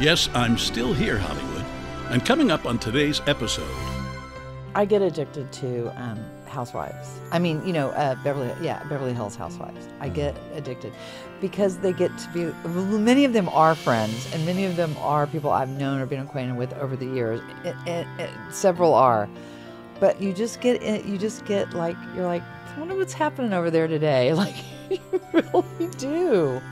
Yes, I'm still here, Hollywood. And coming up on today's episode, I get addicted to um, housewives. I mean, you know, uh, Beverly, yeah, Beverly Hills housewives. I get addicted because they get to be. Many of them are friends, and many of them are people I've known or been acquainted with over the years. It, it, it, several are, but you just get you just get like you're like, I wonder what's happening over there today. Like you really do.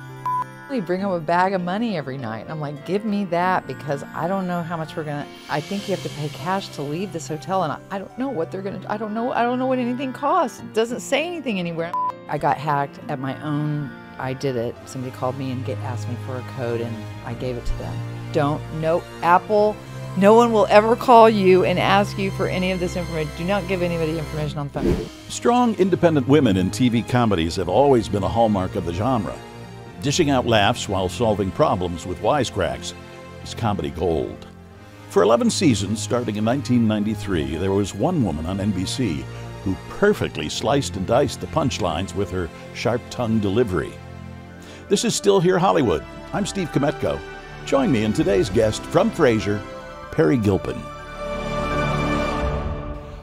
We bring home a bag of money every night. And I'm like, give me that because I don't know how much we're gonna. I think you have to pay cash to leave this hotel, and I, I don't know what they're gonna. I don't know. I don't know what anything costs. It doesn't say anything anywhere. I got hacked at my own. I did it. Somebody called me and get, asked me for a code, and I gave it to them. Don't. No. Apple. No one will ever call you and ask you for any of this information. Do not give anybody information on the phone. strong, independent women in TV comedies have always been a hallmark of the genre. Dishing out laughs while solving problems with wisecracks is comedy gold. For 11 seasons, starting in 1993, there was one woman on NBC who perfectly sliced and diced the punchlines with her sharp tongued delivery. This is Still Here Hollywood. I'm Steve Kmetko. Join me in today's guest from Frasier, Peri Gilpin.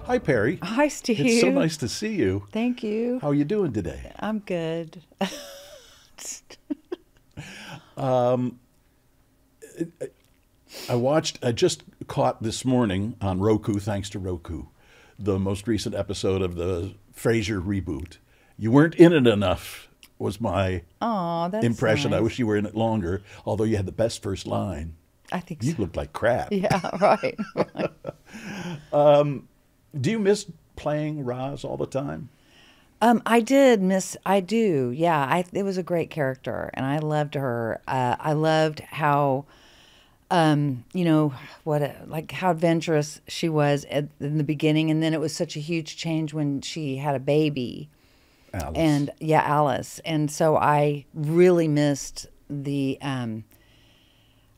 Hi, Peri. Hi, Steve. It's so nice to see you. Thank you. How are you doing today? I'm good. Um, I watched, I just caught this morning on Roku, thanks to Roku, the most recent episode of the Frasier reboot. You weren't in it enough, was my that's impression. I wish you were in it longer, although you had the best first line. I think You so. looked like crap. Yeah, right. Um, do you miss playing Roz all the time? Um, I did miss. I do. Yeah, I. It was a great character, and I loved her. Uh, I loved how, um, you know, what a, like how adventurous she was at, in the beginning, and then it was such a huge change when she had a baby. Alice. and yeah alice and so i really missed the um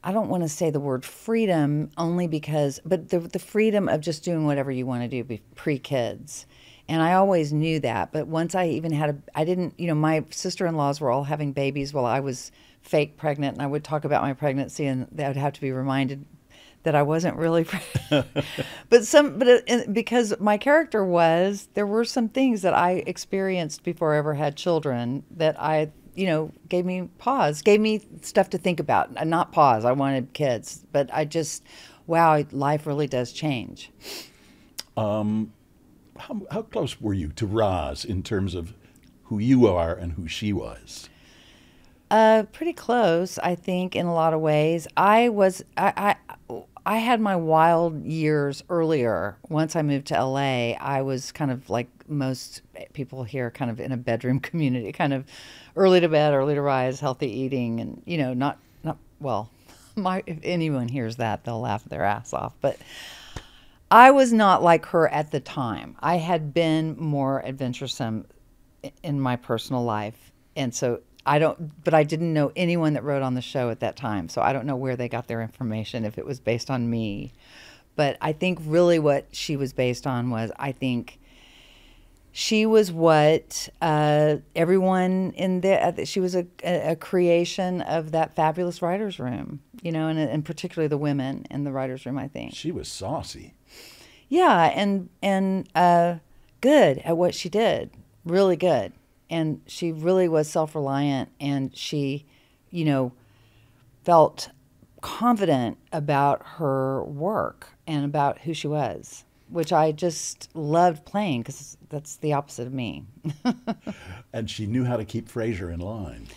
i don't want to say the word freedom only because but the, the freedom of just doing whatever you want to do pre-kids and i always knew that but once i even had a i didn't you know my sister-in-laws were all having babies while i was fake pregnant and i would talk about my pregnancy and they would have to be reminded that I wasn't really, pregnant. but some, but it, because my character was, there were some things that I experienced before I ever had children that I, you know, gave me pause, gave me stuff to think about. Uh, Not pause. I wanted kids, but I just, wow, life really does change. How, how close were you to Roz in terms of who you are and who she was? Uh, pretty close, I think, in a lot of ways. I was, I, I, I had my wild years earlier. Once I moved to LA, I was kind of like most people here, kind of in a bedroom community, kind of early to bed, early to rise, healthy eating, and you know, not, not well. My, if anyone hears that, they'll laugh their ass off. But I was not like her at the time. I had been more adventuresome in my personal life. And so I don't, but I didn't know anyone that wrote on the show at that time. So I don't know where they got their information, if it was based on me. But I think really what she was based on was, I think she was what uh, everyone in the, she was a, a, creation of that fabulous writer's room, you know, and, and particularly the women in the writer's room, I think. She was saucy. Yeah, and and uh, good at what she did, really good, and she really was self reliant, and she, you know, felt confident about her work and about who she was, which I just loved playing because that's the opposite of me. And she knew how to keep Frasier in line.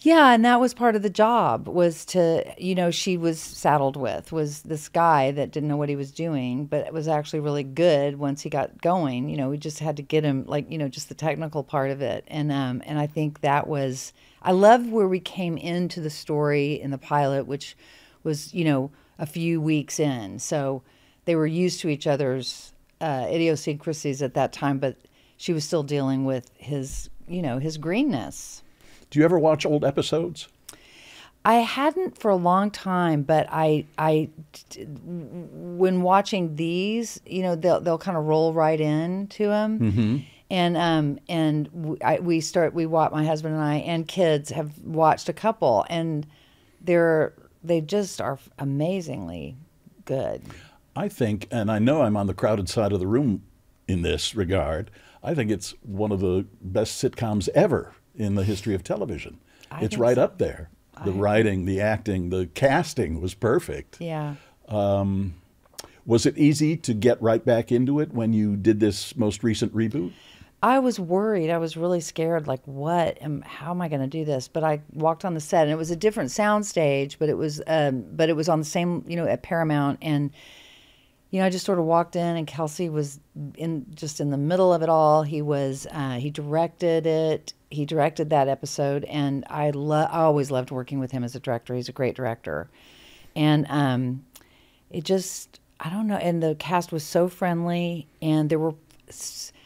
Yeah, and that was part of the job was to, you know, she was saddled with was this guy that didn't know what he was doing, but it was actually really good once he got going. You know, we just had to get him like, you know, just the technical part of it. And um and I think that was I love where we came into the story in the pilot, which was, you know, a few weeks in. So they were used to each other's uh, idiosyncrasies at that time, but she was still dealing with his, you know, his greenness. Do you ever watch old episodes? I hadn't for a long time, but I, I, when watching these, you know, they'll they'll kind of roll right into them, and um and I, we start we watch my husband and I and kids have watched a couple, and they're they just are amazingly good. I think, and I know I'm on the crowded side of the room in this regard. I think it's one of the best sitcoms ever in the history of television. I it's right so. up there. The I- writing, the acting, the casting was perfect. Yeah. Was it easy to get right back into it when you did this most recent reboot? I was worried. I was really scared. Like, what? Am, how am I going to do this? But I walked on the set, and it was a different sound stage, but it was, um, but it was on the same, you know, at Paramount, and you know, I just sort of walked in, and Kelsey was in just in the middle of it all. He was, uh, he directed it. He directed that episode, and I love. I always loved working with him as a director. He's a great director, and um, it just I don't know. And the cast was so friendly, and there were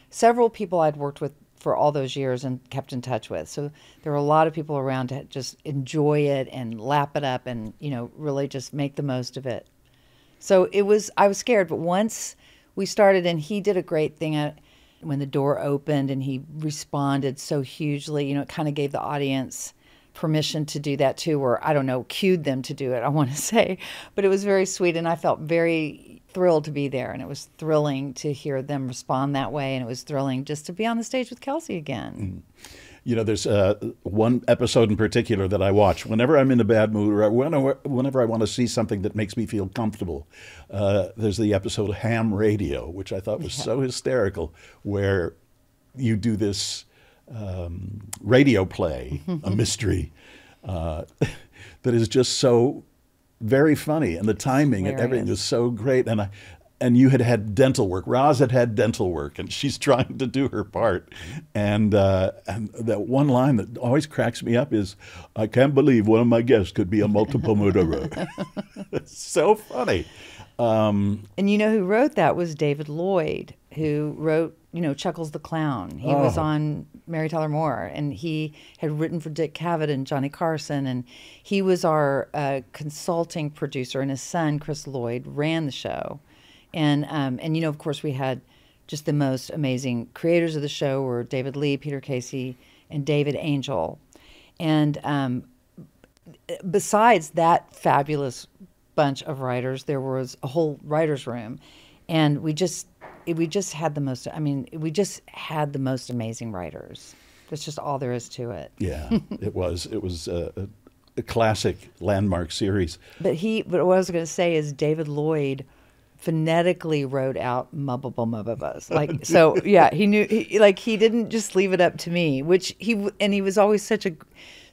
several people I'd worked with for all those years and kept in touch with. So there were a lot of people around to just enjoy it and lap it up, and you know, really just make the most of it. So it was. I was scared, but once we started, and he did a great thing. At, when the door opened and he responded so hugely, you know, it kind of gave the audience permission to do that too, or I don't know, cued them to do it, I want to say. But it was very sweet, and I felt very thrilled to be there. And it was thrilling to hear them respond that way. And it was thrilling just to be on the stage with Kelsey again. Mm-hmm. You know, there's uh, one episode in particular that I watch whenever I'm in a bad mood or whenever, whenever I want to see something that makes me feel comfortable. Uh, there's the episode Ham Radio, which I thought was so hysterical, where you do this um, radio play, a mystery, uh, that is just so very funny, and the timing and everything is so great. And I, and you had had dental work. Roz had had dental work, and she's trying to do her part. And uh, and that one line that always cracks me up is, "I can't believe one of my guests could be a multiple murderer." so funny. Um, And you know who wrote that was David Lloyd, who wrote, you know, Chuckles the Clown. He was Oh. on Mary Tyler Moore, and he had written for Dick Cavett and Johnny Carson, and he was our uh, consulting producer, and his son Chris Lloyd ran the show, and um, and you know, of course, we had just the most amazing creators of the show were David Lee, Peter Casey, and David Angell, and um, besides that fabulous bunch of writers, there was a whole writers' room, and we just we just had the most. I mean, we just had the most amazing writers. That's just all there is to it. yeah, it was it was a, a, a classic landmark series. But he, but what I was going to say is David Lloyd phonetically wrote out mubbabas. Like, so yeah, he knew, he, like, he didn't just leave it up to me, which he, and he was always such a,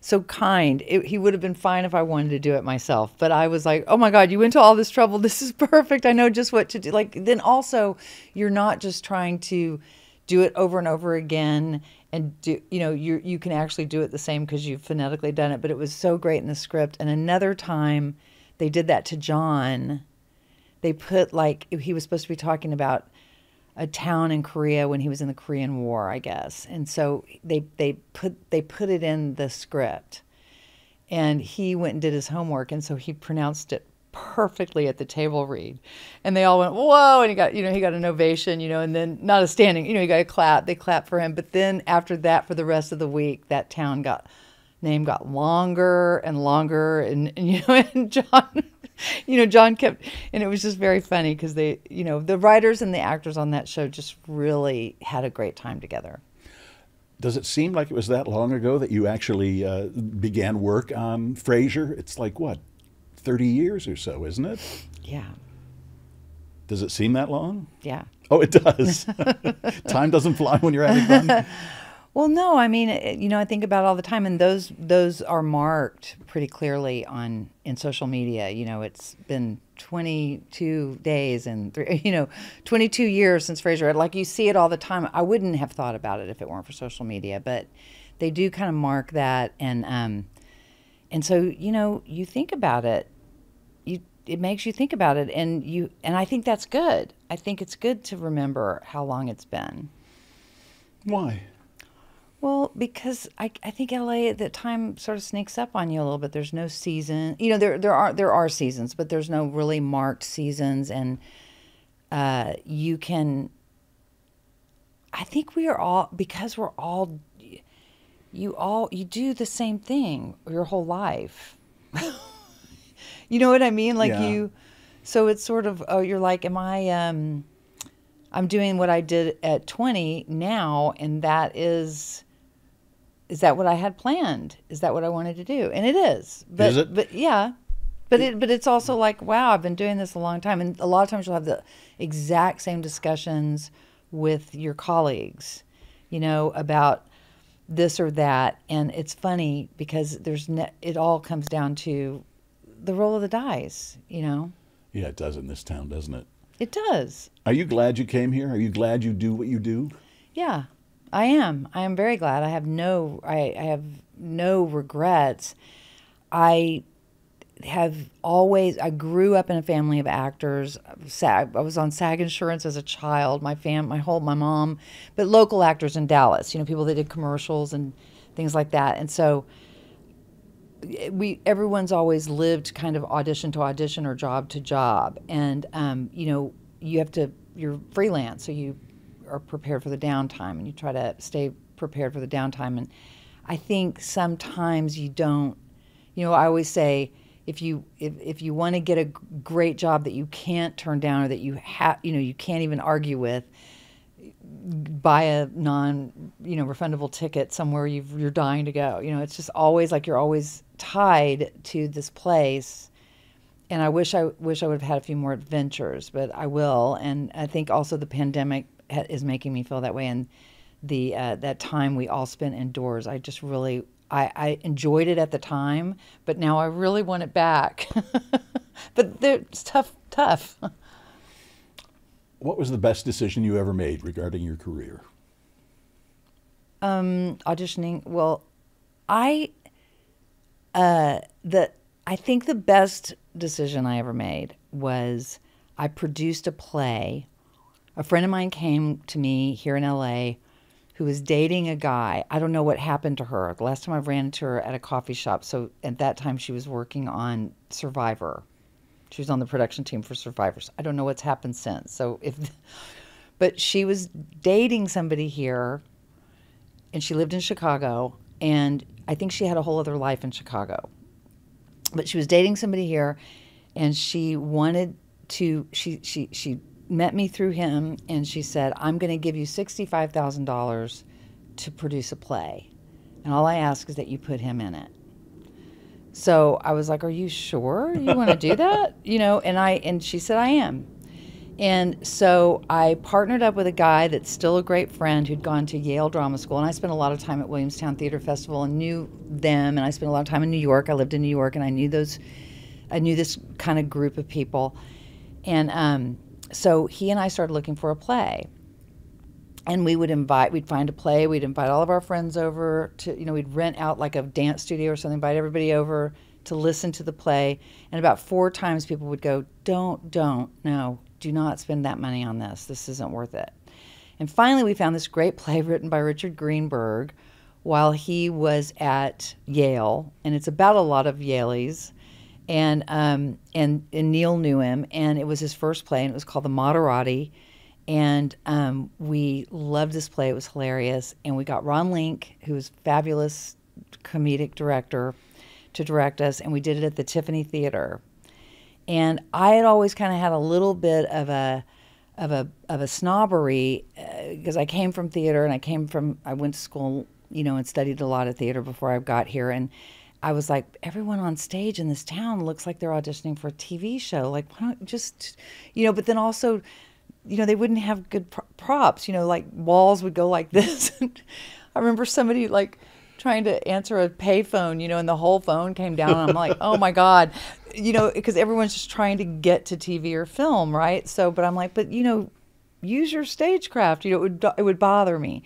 so kind. It, he would have been fine if I wanted to do it myself. But I was like, oh my God, you went to all this trouble. This is perfect. I know just what to do. Like, then also, you're not just trying to do it over and over again and do you know you you can actually do it the same because you've phonetically done it but it was so great in the script and another time they did that to john they put like he was supposed to be talking about a town in korea when he was in the korean war i guess. And so they they put they put it in the script. And he went and did his homework and so he pronounced it perfectly at the table read. And they all went whoa and he got you know he got an ovation you know and then not a standing you know he got a clap they clapped for him. But then after that for the rest of the week that town got name got longer and longer and, and you know and john you know john kept and it was just very funny because they you know the writers and the actors on that show just really had a great time together Does it seem like it was that long ago that you actually uh, began work on Frasier? It's like what, thirty years or so, isn't it? yeah Does it seem that long? yeah Oh, it does. Time doesn't fly when you're having fun. Well, no, I mean, it- you know, I think about it all the time, and those those are marked pretty clearly on in social media. You know, it's been 22 days and three, you know, 22 years since Frasier. Like you see it all the time. I wouldn't have thought about it if it weren't for social media, but they do kind of mark that, and um, and so you know, you think about it, you it makes you think about it, and you and I think that's good. I think it's good to remember how long it's been. Why? Well, because I, I think LA at that time sort of sneaks up on you a little bit. There's no season. You know, there there are there are seasons, but there's no really marked seasons, and uh, you can. I think we are all because we're all. You all you do the same thing your whole life. you know what I mean? Like Yeah. you, so it's sort of oh, you're like, am I? Um, I'm doing what I did at 20 now, and that is. Is that what I had planned? Is that what I wanted to do? And it is. But, Is it? But yeah, but it but it's also like wow, I've been doing this a long time, and a lot of times you'll have the exact same discussions with your colleagues, you know, about this or that, and it's funny because there's ne- it all comes down to the roll of the dice, you know. Yeah, it does in this town, doesn't it? It does. Are you glad you came here? Are you glad you do what you do? Yeah, I am. I am very glad. I have no. I, I have no regrets. I have always. I grew up in a family of actors. SAG, I was on SAG Insurance as a child. My fam, my whole, my mom, but local actors in Dallas. You know, people that did commercials and things like that. And so we everyone's always lived kind of audition to audition or job to job and um, you know you have to you're freelance so you are prepared for the downtime and you try to stay prepared for the downtime and i think sometimes you don't you know i always say if you if, if you want to get a great job that you can't turn down or that you have you know you can't even argue with buy a non you know refundable ticket somewhere you've, you're dying to go. You know it's just always like you're always tied to this place. And i wish i wish i would have had a few more adventures but i will. And i think also the pandemic is making me feel that way and the uh, that time we all spent indoors i just really I, I enjoyed it at the time but now i really want it back but it's tough tough What was the best decision you ever made regarding your career? um, auditioning. Well, I uh, the I think the best decision I ever made was I produced a play. A friend of mine came to me here in LA who was dating a guy. I don't know what happened to her. The last time I ran into her at a coffee shop. So at that time she was working on Survivor. She was on the production team for Survivors. I don't know what's happened since. So if but she was dating somebody here and she lived in Chicago, and I think she had a whole other life in Chicago. But she was dating somebody here, and she wanted to. She she she met me through him, and she said, "I'm going to give you sixty five thousand dollars to produce a play, and all I ask is that you put him in it." So I was like, "Are you sure you want to do that?" You know, and I and she said, "I am." And so I partnered up with a guy that's still a great friend who'd gone to Yale Drama School. And I spent a lot of time at Williamstown Theater Festival and knew them. And I spent a lot of time in New York. I lived in New York and I knew those, I knew this kind of group of people. And um, so he and I started looking for a play. And we would invite, we'd find a play, we'd invite all of our friends over to, you know, we'd rent out like a dance studio or something, invite everybody over to listen to the play. And about four times people would go, Don't, don't, no, do not spend that money on this. This isn't worth it. And finally, we found this great play written by Richard Greenberg while he was at Yale. And it's about a lot of Yaleys. And, um, and, and Neil knew him, and it was his first play, and it was called The Maderati. And um, we loved this play. It was hilarious. And we got Ron Link, who was fabulous comedic director, to direct us. And we did it at the Tiffany Theater. And I had always kind of had a little bit of a of a of a snobbery because I came from theater and I came from I went to school, you know, and studied a lot of theater before I got here and I was like, everyone on stage in this town looks like they're auditioning for a TV show. Like, why don't just, you know? But then also, you know, they wouldn't have good pro- props. You know, like walls would go like this. I remember somebody like trying to answer a payphone, you know, and the whole phone came down. And I'm like, oh my god, you know, because everyone's just trying to get to TV or film, right? So, but I'm like, but you know, use your stagecraft. You know, it would it would bother me.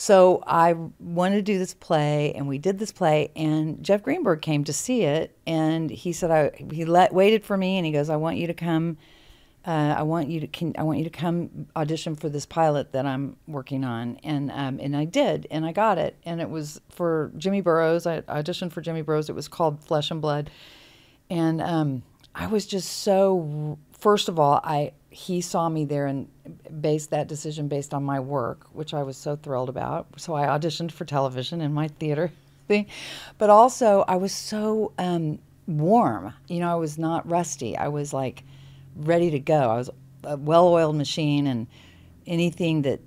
So I wanted to do this play, and we did this play. And Jeff Greenberg came to see it, and he said, "I he let waited for me, and he goes, I want you to come. Uh, I want you to can, I want you to come audition for this pilot that I'm working on." And um, and I did, and I got it, and it was for Jimmy Burrows. I auditioned for Jimmy Burrows. It was called Flesh and Blood, and um, I was just so. First of all, I he saw me there and based that decision based on my work, which I was so thrilled about. So I auditioned for television in my theater thing, but also I was so um, warm. You know, I was not rusty. I was like ready to go. I was a well-oiled machine, and anything that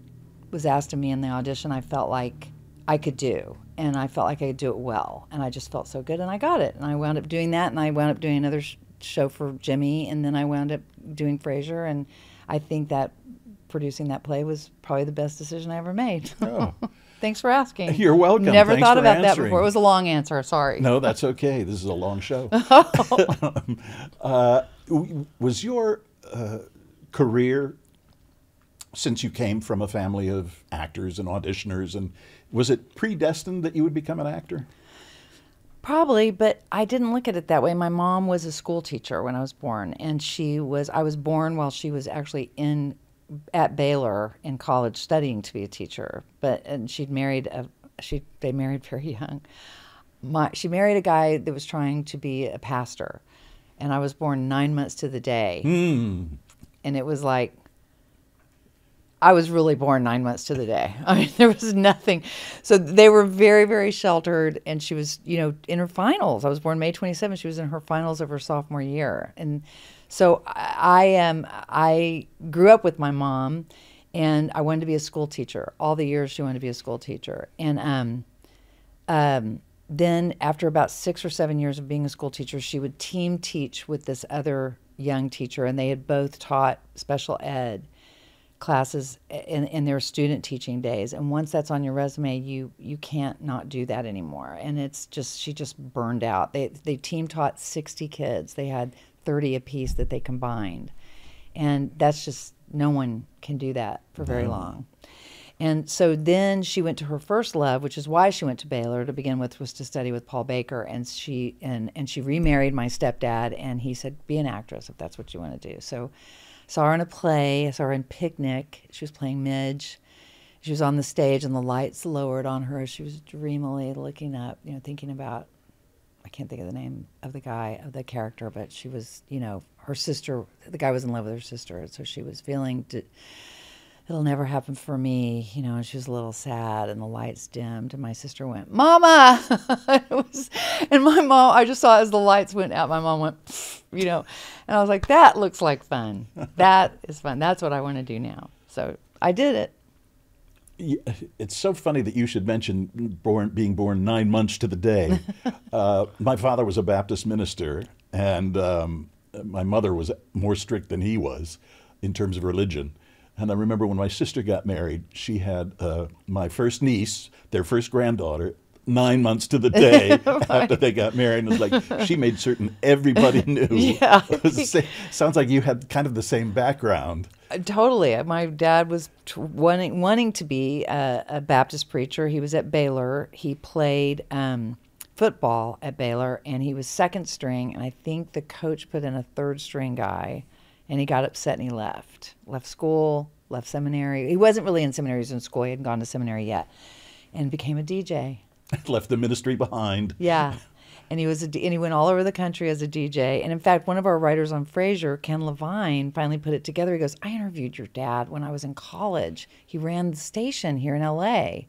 was asked of me in the audition, I felt like I could do, and I felt like I could do it well, and I just felt so good, and I got it, and I wound up doing that, and I wound up doing another show for Jimmy, and then I wound up doing Frasier, and I think that producing that play was probably the best decision I ever made. Oh. Thanks for asking. You're welcome. Never Thanks thought about that before. It was a long answer. Sorry. No, that's okay. This is a long show. uh, was your uh, career, since you came from a family of actors and auditioners, and was it predestined that you would become an actor? Probably, but I didn't look at it that way. My mom was a school teacher when I was born, and she was. I was born while she was actually in at Baylor in college studying to be a teacher. But and she'd married a she they married very young. My she married a guy that was trying to be a pastor, and I was born nine months to the day, hmm. and it was like I was really born nine months to the day. I mean, there was nothing. So they were very, very sheltered. And she was, you know, in her finals. I was born May 27th. She was in her finals of her sophomore year. And so I am, I grew up with my mom and I wanted to be a school teacher. All the years she wanted to be a school teacher. And, um, um, then after about six or seven years of being a school teacher, she would team teach with this other young teacher, and they had both taught special ed classes in, in their student teaching days. And once that's on your resume, you you can't not do that anymore. And it's just she just burned out. They they team taught sixty kids. They had thirty apiece that they combined, and that's just no one can do that for very long. And so then she went to her first love, which is why she went to Baylor to begin with, was to study with Paul Baker. And she and and she remarried my stepdad, and he said, "Be an actress if that's what you want to do." So, saw her in a play. I saw her in Picnic. She was playing Midge. She was on the stage, and the lights lowered on her. She was dreamily looking up, you know, thinking about. I can't think of the name of the guy of the character, but she was, you know, her sister. The guy was in love with her sister, so she was feeling. It'll never happen for me, you know. And she was a little sad, and the lights dimmed, and my sister went, "Mama!" it was, and my mom, I just saw as the lights went out, my mom went, you know, and I was like, "That looks like fun. that is fun. That's what I want to do now." So I did it. It's so funny that you should mention born, being born nine months to the day. uh, my father was a Baptist minister, and um, my mother was more strict than he was in terms of religion. And I remember when my sister got married, she had uh, my first niece, their first granddaughter, nine months to the day after they got married. And it was like she made certain everybody knew. Yeah. It was the same- sounds like you had kind of the same background. Uh, Totally. My dad was t- wanting wanting to be a, a Baptist preacher. He was at Baylor. He played um, football at Baylor, and he was second string. And I think the coach put in a third string guy, and he got upset and he left. Left school. Left seminary. He wasn't really in seminary. He was in school. He hadn't gone to seminary yet, and became a DJ. Left the ministry behind. Yeah. And he was a, and he went all over the country as a DJ. And in fact, one of our writers on Frasier, Ken Levine, finally put it together. He goes, "I interviewed your dad when I was in college. He ran the station here in L.A."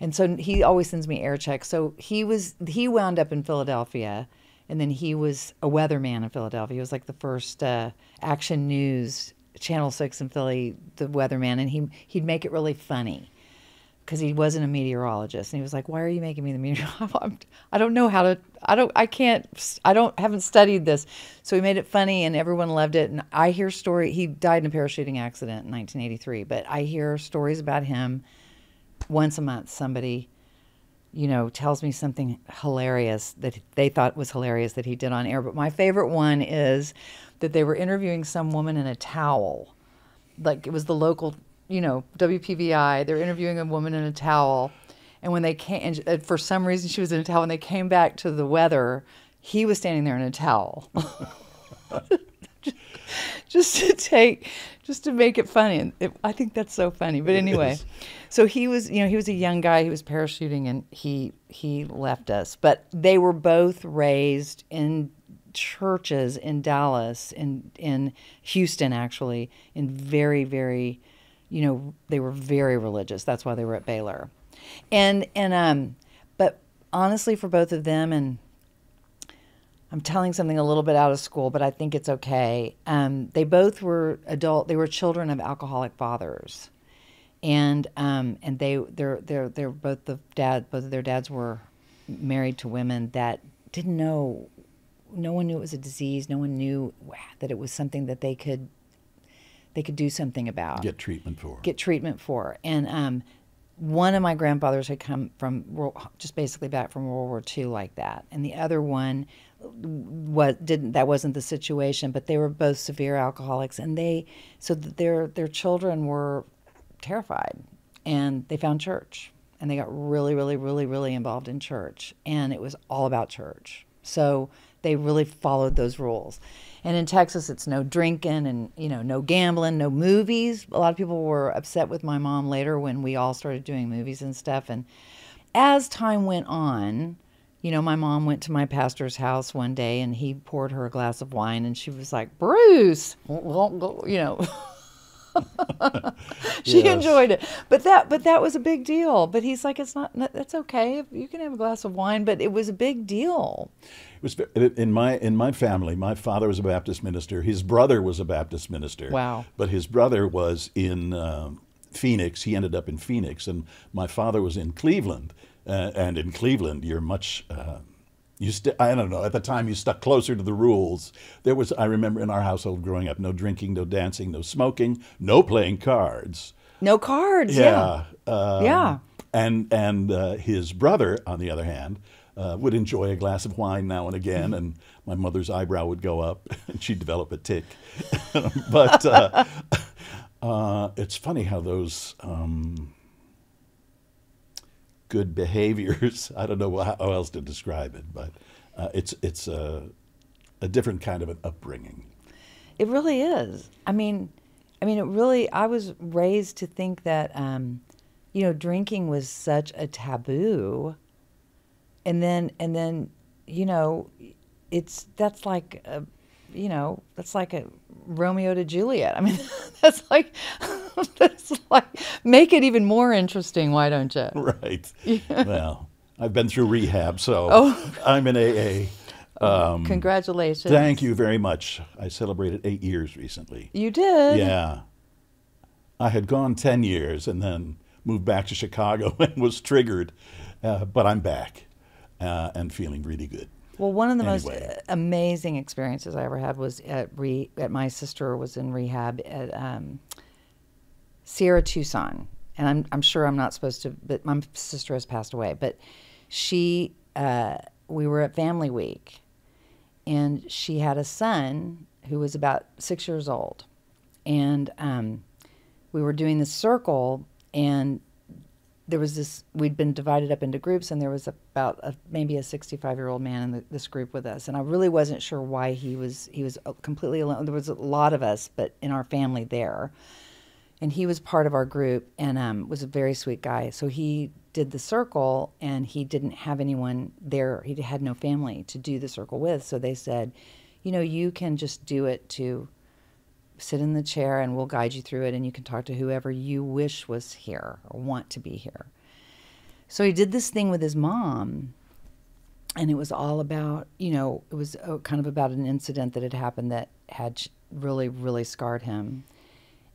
And so he always sends me air checks. So he was he wound up in Philadelphia, and then he was a weatherman in Philadelphia. He was like the first uh, action news Channel Six in Philly, the weatherman, and he he'd make it really funny because he wasn't a meteorologist. And he was like why are you making me the meteorologist? I don't know how to i don't i can't i don't haven't studied this. So he made it funny and everyone loved it. And i hear story he died in a parachuting accident in 1983 but i hear stories about him once a month somebody you know tells me something hilarious that they thought was hilarious that he did on air but my favorite one is that they were interviewing some woman in a towel like it was the local, you know, WPVI. They're interviewing a woman in a towel, and when they came, and uh, for some reason she was in a towel. When they came back to the weather, he was standing there in a towel, just to take, just to make it funny. And it, I think that's so funny. But anyway, so he was, you know, he was a young guy. He was parachuting, and he he left us. But they were both raised in churches in Dallas, in in Houston, actually, in very very, you know, they were very religious. That's why they were at Baylor, and and um, but honestly, for both of them, and I'm telling something a little bit out of school, but I think it's okay. Um, they both were adult. They were children of alcoholic fathers, and um, and they they're they're they're both the dad. Both of their dads were married to women that didn't know. No one knew it was a disease. No one knew that it was something that they could they could do something about. Get treatment for. Get treatment for. And um, one of my grandfathers had come from just basically back from World War II like that, and the other one what didn't that wasn't the situation but they were both severe alcoholics and they so their their children were terrified and they found church and they got really really really really involved in church and it was all about church. So they really followed those rules. And in texas it's no drinking and you know no gambling no movies. A lot of people were upset with my mom later when we all started doing movies and stuff and as time went on you know, my mom went to my pastor's house one day and he poured her a glass of wine and she was like, Bruce, you know. she yes. enjoyed it, but that but that was a big deal. But he's like, it's not. That's okay. You can have a glass of wine, but it was a big deal. It was in my in my family. My father was a Baptist minister. His brother was a Baptist minister. Wow. But his brother was in uh, Phoenix. He ended up in Phoenix, and my father was in Cleveland. Uh, and in Cleveland, you're much. Uh, you st- I don't know. At the time, you stuck closer to the rules. There was, I remember, in our household growing up, no drinking, no dancing, no smoking, no playing cards. No cards. Yeah. Yeah. Um, yeah. And and uh, his brother, on the other hand, uh, would enjoy a glass of wine now and again, and my mother's eyebrow would go up, and she'd develop a tick. but uh, uh, it's funny how those. Um, good behaviors. I don't know how else to describe it, but uh, it's it's a, a different kind of an upbringing. It really is. I mean, I mean, it really. I was raised to think that, um, you know, drinking was such a taboo, and then and then, you know, it's that's like a you know, that's like a Romeo to Juliet. I mean, that's like, that's like, make it even more interesting. Why don't you? Right. Yeah. Well, I've been through rehab, so oh. I'm in AA. Um, Congratulations. Thank you very much. I celebrated eight years recently. You did? Yeah. I had gone 10 years and then moved back to Chicago and was triggered, uh, but I'm back uh, and feeling really good. Well, one of the anyway. most amazing experiences I ever had was at re at my sister was in rehab at um, Sierra Tucson, and I'm I'm sure I'm not supposed to, but my sister has passed away. But she, uh, we were at Family Week, and she had a son who was about six years old, and um, we were doing the circle, and there was this we'd been divided up into groups and there was about a, maybe a 65 year old man in the, this group with us. And i really wasn't sure why he was he was uh, completely alone. There was a lot of us but in our family there. And he was part of our group and um, was a very sweet guy. So he did the circle and he didn't have anyone there. He had no family to do the circle with. So they said you know you can just do it to sit in the chair and we'll guide you through it and you can talk to whoever you wish was here or want to be here. So he did this thing with his mom and it was all about, you know, it was uh, kind of about an incident that had happened that had really, really scarred him.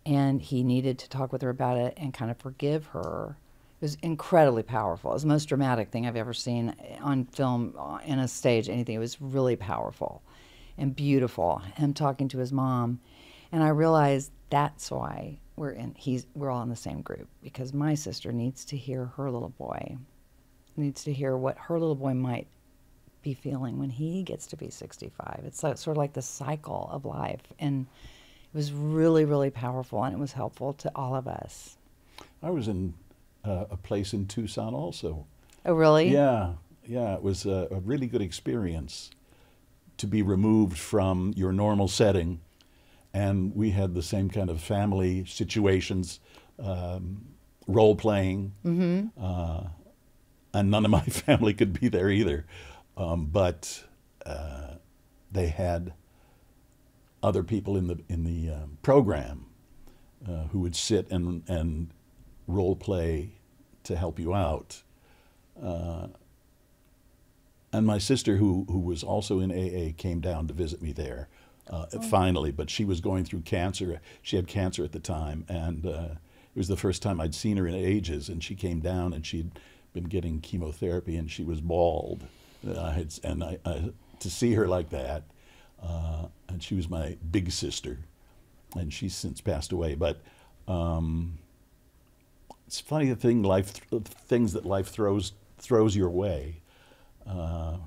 And he needed to talk with her about it and kind of forgive her. It was incredibly powerful. It was the most dramatic thing I've ever seen on film, uh, in a stage, anything. It was really powerful and beautiful. Him talking to his mom and I realized that's why we're in he's we're all in the same group because my sister needs to hear her little boy needs to hear what her little boy might be feeling when he gets to be 65. It's sort of like the cycle of life and it was really really powerful and it was helpful to all of us. I was in uh, a place in Tucson also. Oh really? Yeah. Yeah, it was a, a really good experience to be removed from your normal setting and we had the same kind of family situations, um, role playing, mm-hmm. uh, and none of my family could be there either. Um, but uh, they had other people in the in the um, program uh, who would sit and and role play to help you out. Uh, and my sister, who who was also in AA, came down to visit me there. Uh, Finally, but she was going through cancer. She had cancer at the time, and uh, it was the first time I'd seen her in ages. And she came down, and she'd been getting chemotherapy, and she was bald. Uh, I had, and I, I, to see her like that, uh, and she was my big sister, and she's since passed away. But um, it's funny the thing life, th- things that life throws throws your way. Uh,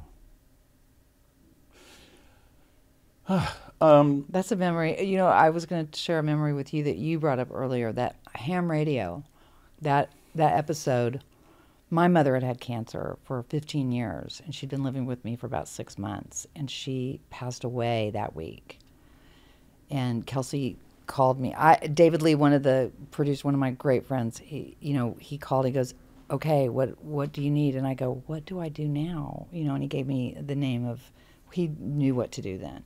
um, That's a memory. You know, I was going to share a memory with you that you brought up earlier. That ham radio, that that episode. My mother had had cancer for 15 years, and she'd been living with me for about six months, and she passed away that week. And Kelsey called me. I David Lee, one of the producers, one of my great friends. He, you know, he called. He goes, "Okay, what what do you need?" And I go, "What do I do now?" You know, and he gave me the name of. He knew what to do then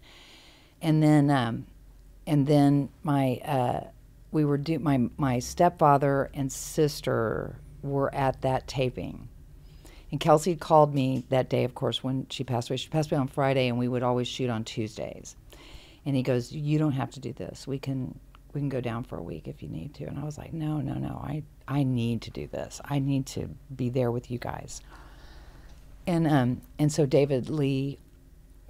and then um, and then my uh, we were do my my stepfather and sister were at that taping. And kelsey called me that day of course when she passed away. She passed away on friday and we would always shoot on tuesdays. And he goes you don't have to do this. We can we can go down for a week if you need to. And i was like no no no. I i need to do this. I need to be there with you guys. And um and so david lee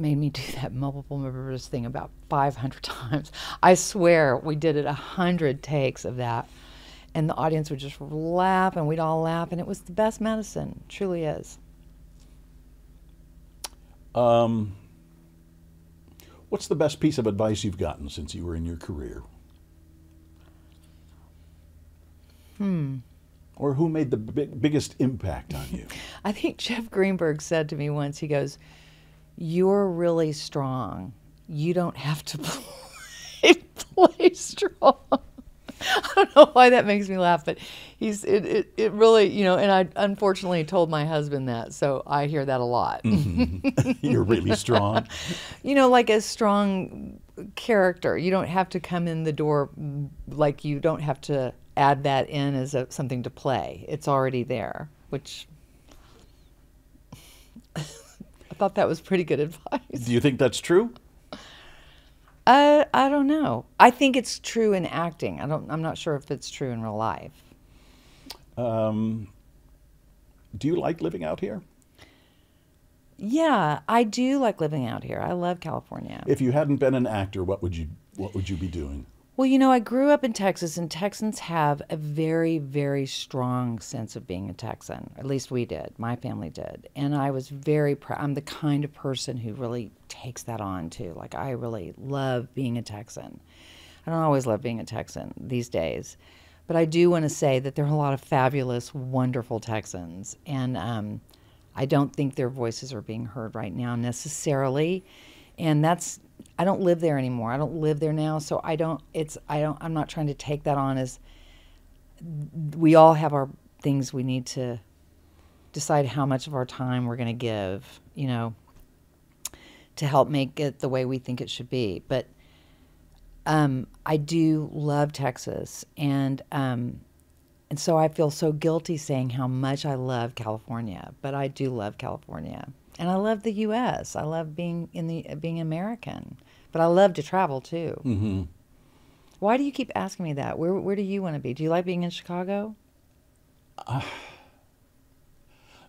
made me do that multiple members thing about 500 times. I swear we did it 100 takes of that. And the audience would just laugh and we'd all laugh. And it was the best medicine, truly is. um, what's the best piece of advice you've gotten since you were in your career? Hmm. Or who made the big, biggest impact on you? I think Jeff Greenberg said to me once, he goes, You're really strong. You don't have to play, play strong. I don't know why that makes me laugh, but he's it, it, it really, you know, and I unfortunately told my husband that, so I hear that a lot. Mm-hmm. You're really strong. you know, like a strong character. You don't have to come in the door like you don't have to add that in as a, something to play. It's already there, which I thought that was pretty good advice. Do you think that's true? Uh, I don't know. I think it's true in acting. I don't. I'm not sure if it's true in real life. Um, do you like living out here? Yeah, I do like living out here. I love California. If you hadn't been an actor, what would you what would you be doing? Well, you know, I grew up in Texas, and Texans have a very, very strong sense of being a Texan. At least we did. My family did. And I was very proud. I'm the kind of person who really takes that on, too. Like, I really love being a Texan. I don't always love being a Texan these days. But I do want to say that there are a lot of fabulous, wonderful Texans. And um, I don't think their voices are being heard right now necessarily. And that's I don't live there anymore. I don't live there now, so I don't. It's I don't. I'm not trying to take that on as. We all have our things we need to decide how much of our time we're going to give. You know, to help make it the way we think it should be. But um, I do love Texas, and um, and so I feel so guilty saying how much I love California. But I do love California and I love the U.S. I love being in the being American, but I love to travel too. Mm-hmm. Why do you keep asking me that? Where Where do you want to be? Do you like being in Chicago?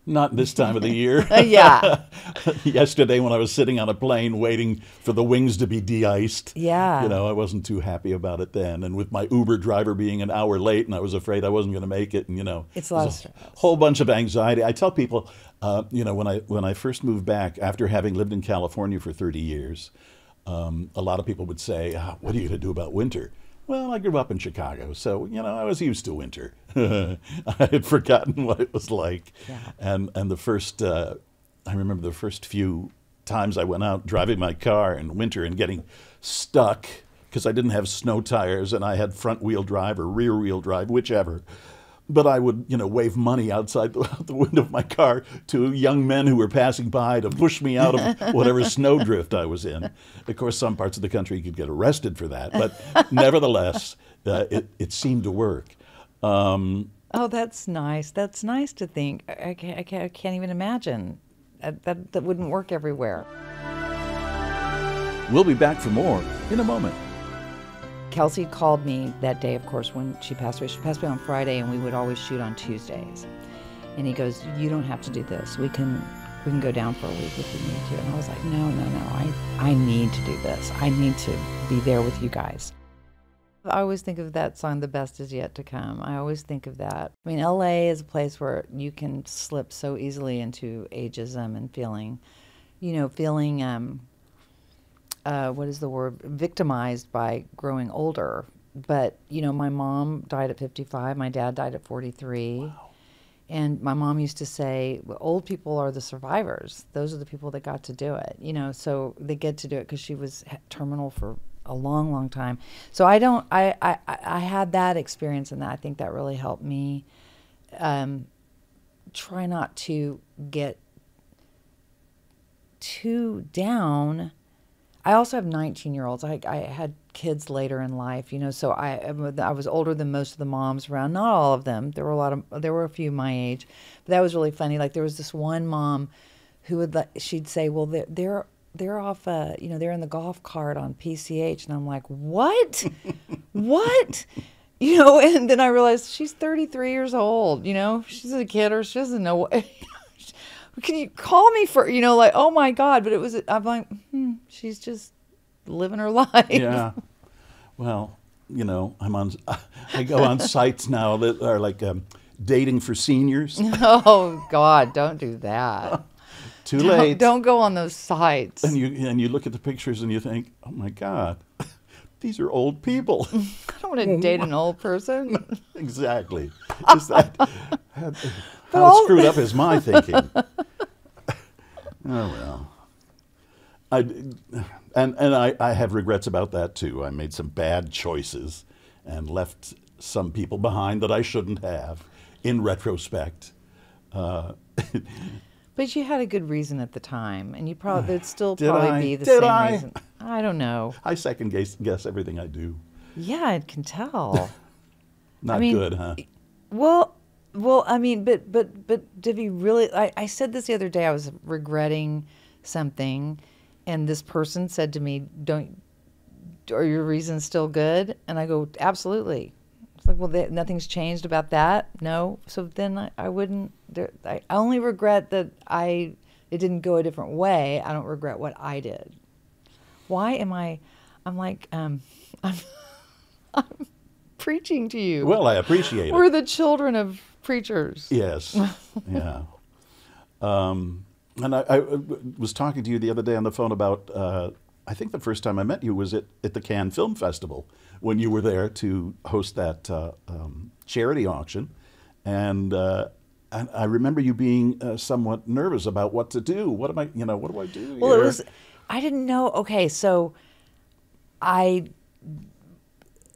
Not this time of the year. yeah, Yesterday, when I was sitting on a plane waiting for the wings to be de-iced, Yeah. you know, I wasn't too happy about it then. And with my Uber driver being an hour late, and I was afraid I wasn't going to make it, and you know, It's a lot stress. whole bunch of anxiety. I tell people, uh, you know, when I when I first moved back after having lived in California for 30 years, um, a lot of people would say, ah, "What are you going to do about winter?" Well, I grew up in Chicago, so you know I was used to winter. I had forgotten what it was like, and and the first uh, I remember the first few times I went out driving my car in winter and getting stuck because I didn't have snow tires and I had front wheel drive or rear wheel drive, whichever. But I would, you know, wave money outside the, the window of my car to young men who were passing by to push me out of whatever snowdrift I was in. Of course, some parts of the country you could get arrested for that, but nevertheless, uh, it, it seemed to work. Um, Oh, that's nice. That's nice to think. I I can't, I can't, I can't even imagine that, that, that wouldn't work everywhere. We'll be back for more in a moment. Kelsey called me that day, of course, when she passed away. She passed away on Friday, and we would always shoot on Tuesdays. And he goes, "You don't have to do this. We can, we can go down for a week if you need to." And I was like, "No, no, no. I, I need to do this. I need to be there with you guys." I always think of that song, "The Best Is Yet to Come." I always think of that. I mean, LA is a place where you can slip so easily into ageism and feeling, you know, feeling. Um, uh, what is the word victimized by growing older. But you know my mom died at 55 my dad died at 43 wow. and my mom used to say well, old people are the survivors. Those are the people that got to do it you know so they get to do it because she was terminal for a long long time. So i don't i i, I had that experience and that i think that really helped me um, try not to get too down I also have 19 year olds. I, I had kids later in life, you know, so I, I was older than most of the moms around. Not all of them. There were a lot of, there were a few my age, but that was really funny. Like there was this one mom who would, like she'd say, well, they're, they're, they're off, uh, you know, they're in the golf cart on PCH. And I'm like, what? what? You know, and then I realized she's 33 years old, you know, she's a kid or she doesn't know what can you call me for you know like oh my god but it was i'm like hmm, she's just living her life yeah well you know i'm on i go on sites now that are like um, dating for seniors oh god don't do that too late don't, don't go on those sites and you and you look at the pictures and you think oh my god these are old people. I don't want to date an old person. exactly. Is that, how, how screwed up is my thinking? Oh well. I, and and I, I have regrets about that too. I made some bad choices and left some people behind that I shouldn't have. In retrospect. Uh, but you had a good reason at the time, and you probably it'd still probably I? be the Did same I? reason. I don't know. I second guess, guess everything I do. Yeah, I can tell. Not I mean, good, huh? Well, well, I mean, but but but did he really? I, I said this the other day. I was regretting something, and this person said to me, "Don't are your reasons still good?" And I go, "Absolutely." It's like, well, they, nothing's changed about that. No, so then I, I wouldn't. There, I only regret that I it didn't go a different way. I don't regret what I did. Why am I? I'm like, um, I'm, I'm preaching to you. Well, I appreciate it. We're the children of preachers. Yes. yeah. Um, and I, I, was talking to you the other day on the phone about, uh, I think the first time I met you was at, at the Cannes Film Festival when you were there to host that uh, um, charity auction. And, uh, and I remember you being uh, somewhat nervous about what to do. What am I, you know, what do I do? Well, here? it was, I didn't know. Okay, so I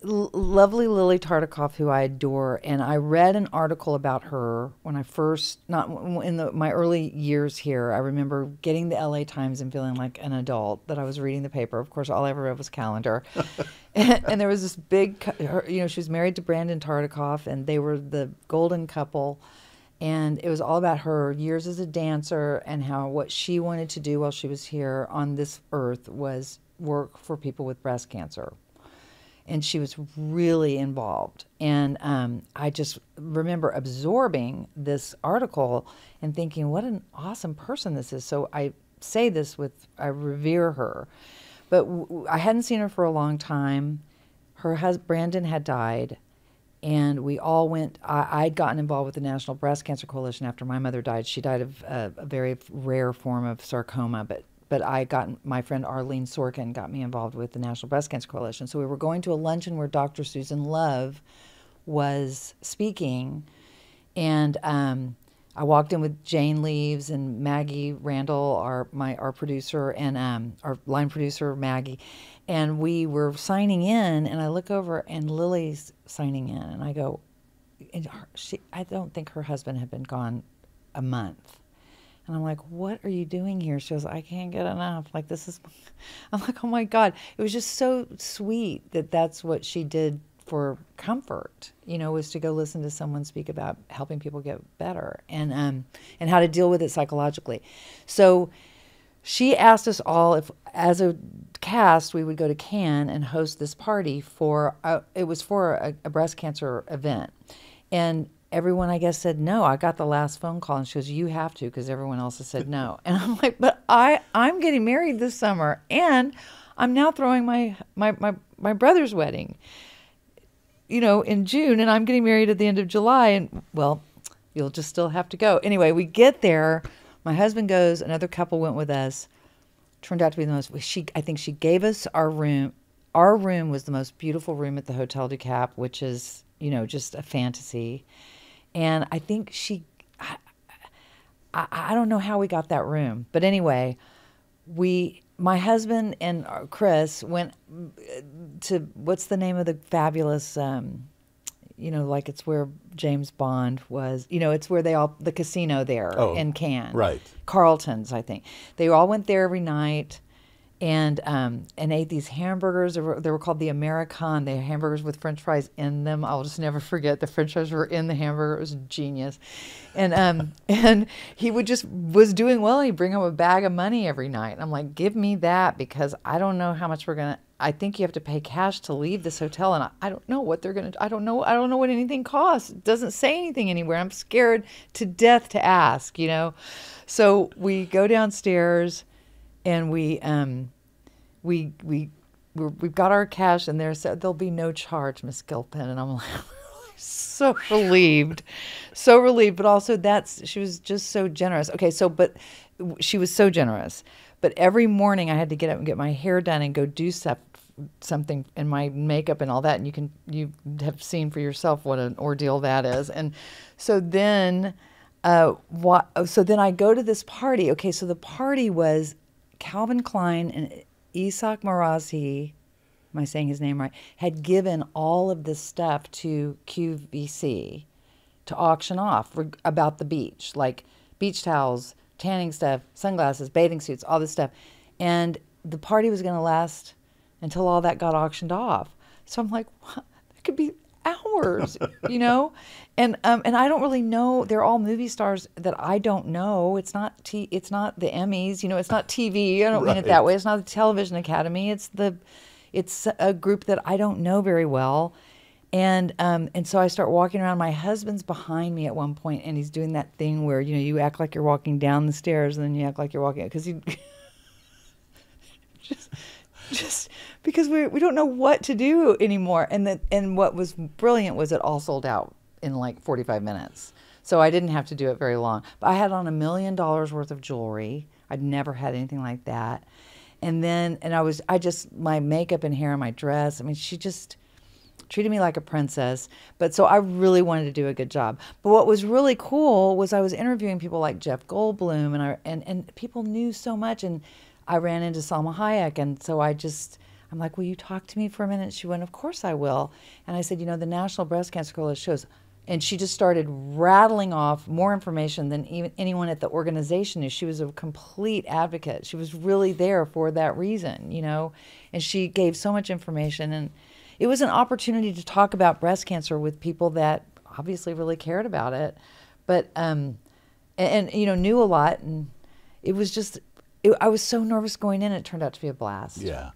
lovely Lily Tartikoff, who I adore, and I read an article about her when I first, not in the, my early years here. I remember getting the LA Times and feeling like an adult that I was reading the paper. Of course, all I ever read was calendar, and, and, there was this big, her, you know, she was married to Brandon Tartikoff, and they were the golden couple. And it was all about her years as a dancer and how what she wanted to do while she was here on this earth was work for people with breast cancer and she was really involved. And um, I just remember absorbing this article and thinking, what an awesome person this is. So I say this with, I revere her. But w- I hadn't seen her for a long time. Her husband, Brandon, had died. And we all went, I, would gotten involved with the National Breast Cancer Coalition after my mother died. She died of a, a very rare form of sarcoma, but but I got my friend Arlene Sorkin got me involved with the National Breast Cancer Coalition. So we were going to a luncheon where Dr. Susan Love was speaking, and um, I walked in with Jane Leeves and Maggie Randall, our my our producer and um, our line producer Maggie, and we were signing in. And I look over and Lily's signing in, and I go, and her, she I don't think her husband had been gone a month and I'm like, what are you doing here? She goes, I can't get enough. Like, this is, I'm like, oh my God. It was just so sweet that that's what she did for comfort. You know, was to go listen to someone speak about helping people get better and um, and how to deal with it psychologically. So she asked us all if, as a cast, we would go to Cannes and host this party for. A, it was for a, a breast cancer event, and everyone I guess said no. I got the last phone call and she goes, "You have to," because everyone else has said no. And I'm like, "But I I'm getting married this summer, and I'm now throwing my my my my brother's wedding, you know, in June, and I'm getting married at the end of July, and well, you'll just still have to go anyway. We get there." My husband goes. Another couple went with us. Turned out to be the most. She, I think, she gave us our room. Our room was the most beautiful room at the Hotel du Cap, which is, you know, just a fantasy. And I think she, I, I, I don't know how we got that room, but anyway, we, my husband and Chris went to what's the name of the fabulous um, you know, like it's where James Bond was. You know, it's where they all the casino there Oh, in Cannes, right. Carlton's, I think. They all went there every night, and um, and ate these hamburgers. They were, they were called the American. They had hamburgers with French fries in them. I'll just never forget the French fries were in the hamburger. It was genius, and um and he would just was doing well. He'd bring him a bag of money every night. And I'm like, give me that because I don't know how much we're gonna. I think you have to pay cash to leave this hotel, and I, I don't know what they're gonna. I don't know. I don't know what anything costs. It doesn't say anything anywhere. I'm scared to death to ask. You know, so we go downstairs, and we um, we we we're, we've got our cash, and there's there'll be no charge, Miss Gilpin, and I'm like. so relieved so relieved. But also that's she was just so generous. Okay so but she was so generous. But every morning i had to get up and get my hair done and go do stuff something in my makeup and all that. And you can you have seen for yourself what an ordeal that is. And so then uh what so then i go to this party. Okay so the party was calvin klein and isak marazi am I saying his name right, had given all of this stuff to QVC to auction off reg- about the beach, like beach towels, tanning stuff, sunglasses, bathing suits, all this stuff. And the party was going to last until all that got auctioned off. So I'm like, what? That could be hours, you know? And um, and I don't really know. They're all movie stars that I don't know. It's not t. It's not the Emmys, you know. It's not TV. I don't mean it that way. It's not the Television Academy. It's the it's a group that I don't know very well. And um, and so I start walking around. My husband's behind me at one point, and he's doing that thing where you know you act like you're walking down the stairs, and then you act like you're walking because you just just because we we don't know what to do anymore. And that and what was brilliant was it all sold out in like 45 minutes. So I didn't have to do it very long. But I had on a million dollars worth of jewelry. I'd never had anything like that. And then and I was I just my makeup and hair and my dress. I mean, she just treated me like a princess. But so I really wanted to do a good job. But what was really cool was I was interviewing people like Jeff Goldblum and I and, and people knew so much and I ran into Salma Hayek and so I just I'm like, Will you talk to me for a minute? She went, Of course I will. And I said, you know, the National Breast Cancer Coalition shows and she just started rattling off more information than even anyone at the organization knew. She was a complete advocate. She was really there for that reason, you know, and she gave so much information. And it was an opportunity to talk about breast cancer with people that obviously really cared about it, but um, and, and you know knew a lot. And it was just, it, I was so nervous going in. It turned out to be a blast. Yeah.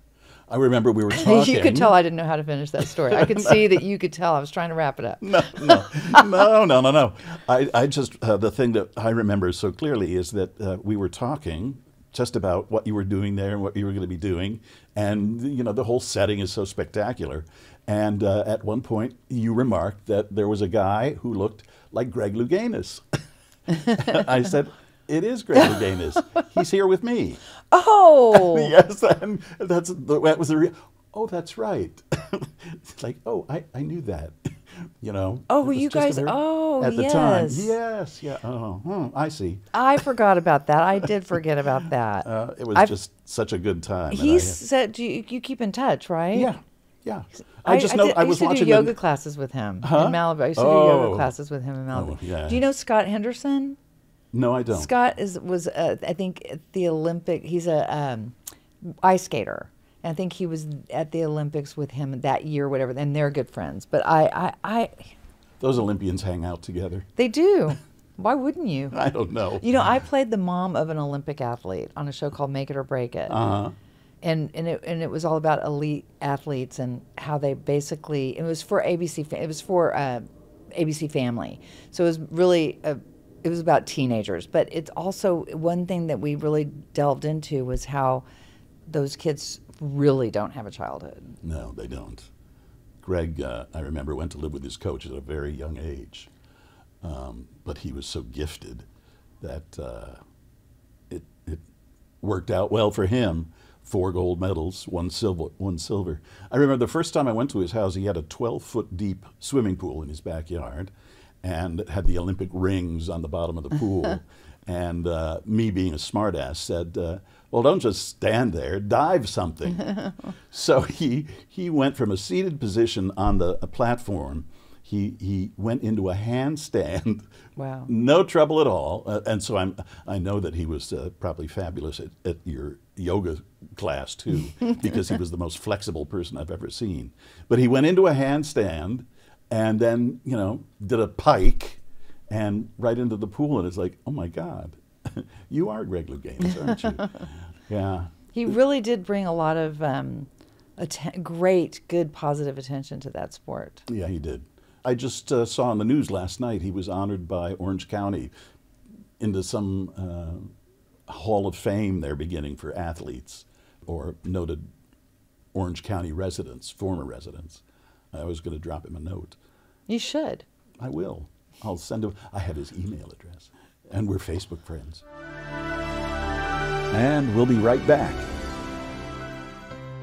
I remember we were talking. you could tell I didn't know how to finish that story. I could see that you could tell I was trying to wrap it up. no, no, no, no, no, no. I, I just uh, the thing that I remember so clearly is that uh, we were talking just about what you were doing there and what you were going to be doing, and you know the whole setting is so spectacular. And uh, at one point, you remarked that there was a guy who looked like Greg Louganis. I said, "It is Greg Louganis. He's here with me." Oh, yes, and that's the, that was the. Re- oh, that's right. it's like, oh, I, I knew that. you know. Oh, were you guys- very- oh, at the time. yes. Yes, yeah. Oh, hmm, I see. I forgot about that. I did forget about that. Uh, it was I've- just such a good time. and I he said do you, you keep in touch, right? yeah, yeah. I, just know did- I was used to watching do yoga classes with him Huh? in Malibu. I used to do Oh. yoga classes with him in Malibu. Oh, yeah. Do you know Scott Henderson? No, I don't. Scott is was uh, I think at the Olympic. He's a um, ice skater. And I think he was at the Olympics with him that year, whatever. And they're good friends. But I, I, I Those Olympians hang out together. they do. Why wouldn't you? I don't know. You know, I played the mom of an Olympic athlete on a show called Make It or Break It. Uh-huh. And and it and it was all about elite athletes and how they basically it was for ABC it was for uh, ABC Family. So it was really a, it was about teenagers, but it's also one thing that we really delved into was how those kids really don't have a childhood. No, they don't. Greg, uh, I remember, went to live with his coach at a very young age, um, but he was so gifted that uh, it it worked out well for him. Four gold medals, one silver, one silver. I remember the first time I went to his house, he had a 12 foot deep swimming pool in his backyard, and it had the Olympic rings on the bottom of the pool. and uh, me, being a smartass, said, uh, "Well, don't just stand there, dive something." so he he went from a seated position on the platform. He he went into a handstand. Wow. No trouble at all. Uh, and so I'm I know that he was uh, probably fabulous at, at your yoga class too, because he was the most flexible person I've ever seen. But he went into a handstand, and then you know did a pike, and right into the pool, and it's like, oh my God, you are Greg Louganis, aren't you? yeah. He really did bring a lot of um, great, good, positive attention to that sport. Yeah, he did. I just uh, saw on the news last night he was honored by Orange County into some uh, Hall of Fame they're beginning for athletes or noted Orange County residents, former residents. I was going to drop him a note. You should. I will. I'll send him. I have his email address, and we're Facebook friends. And we'll be right back.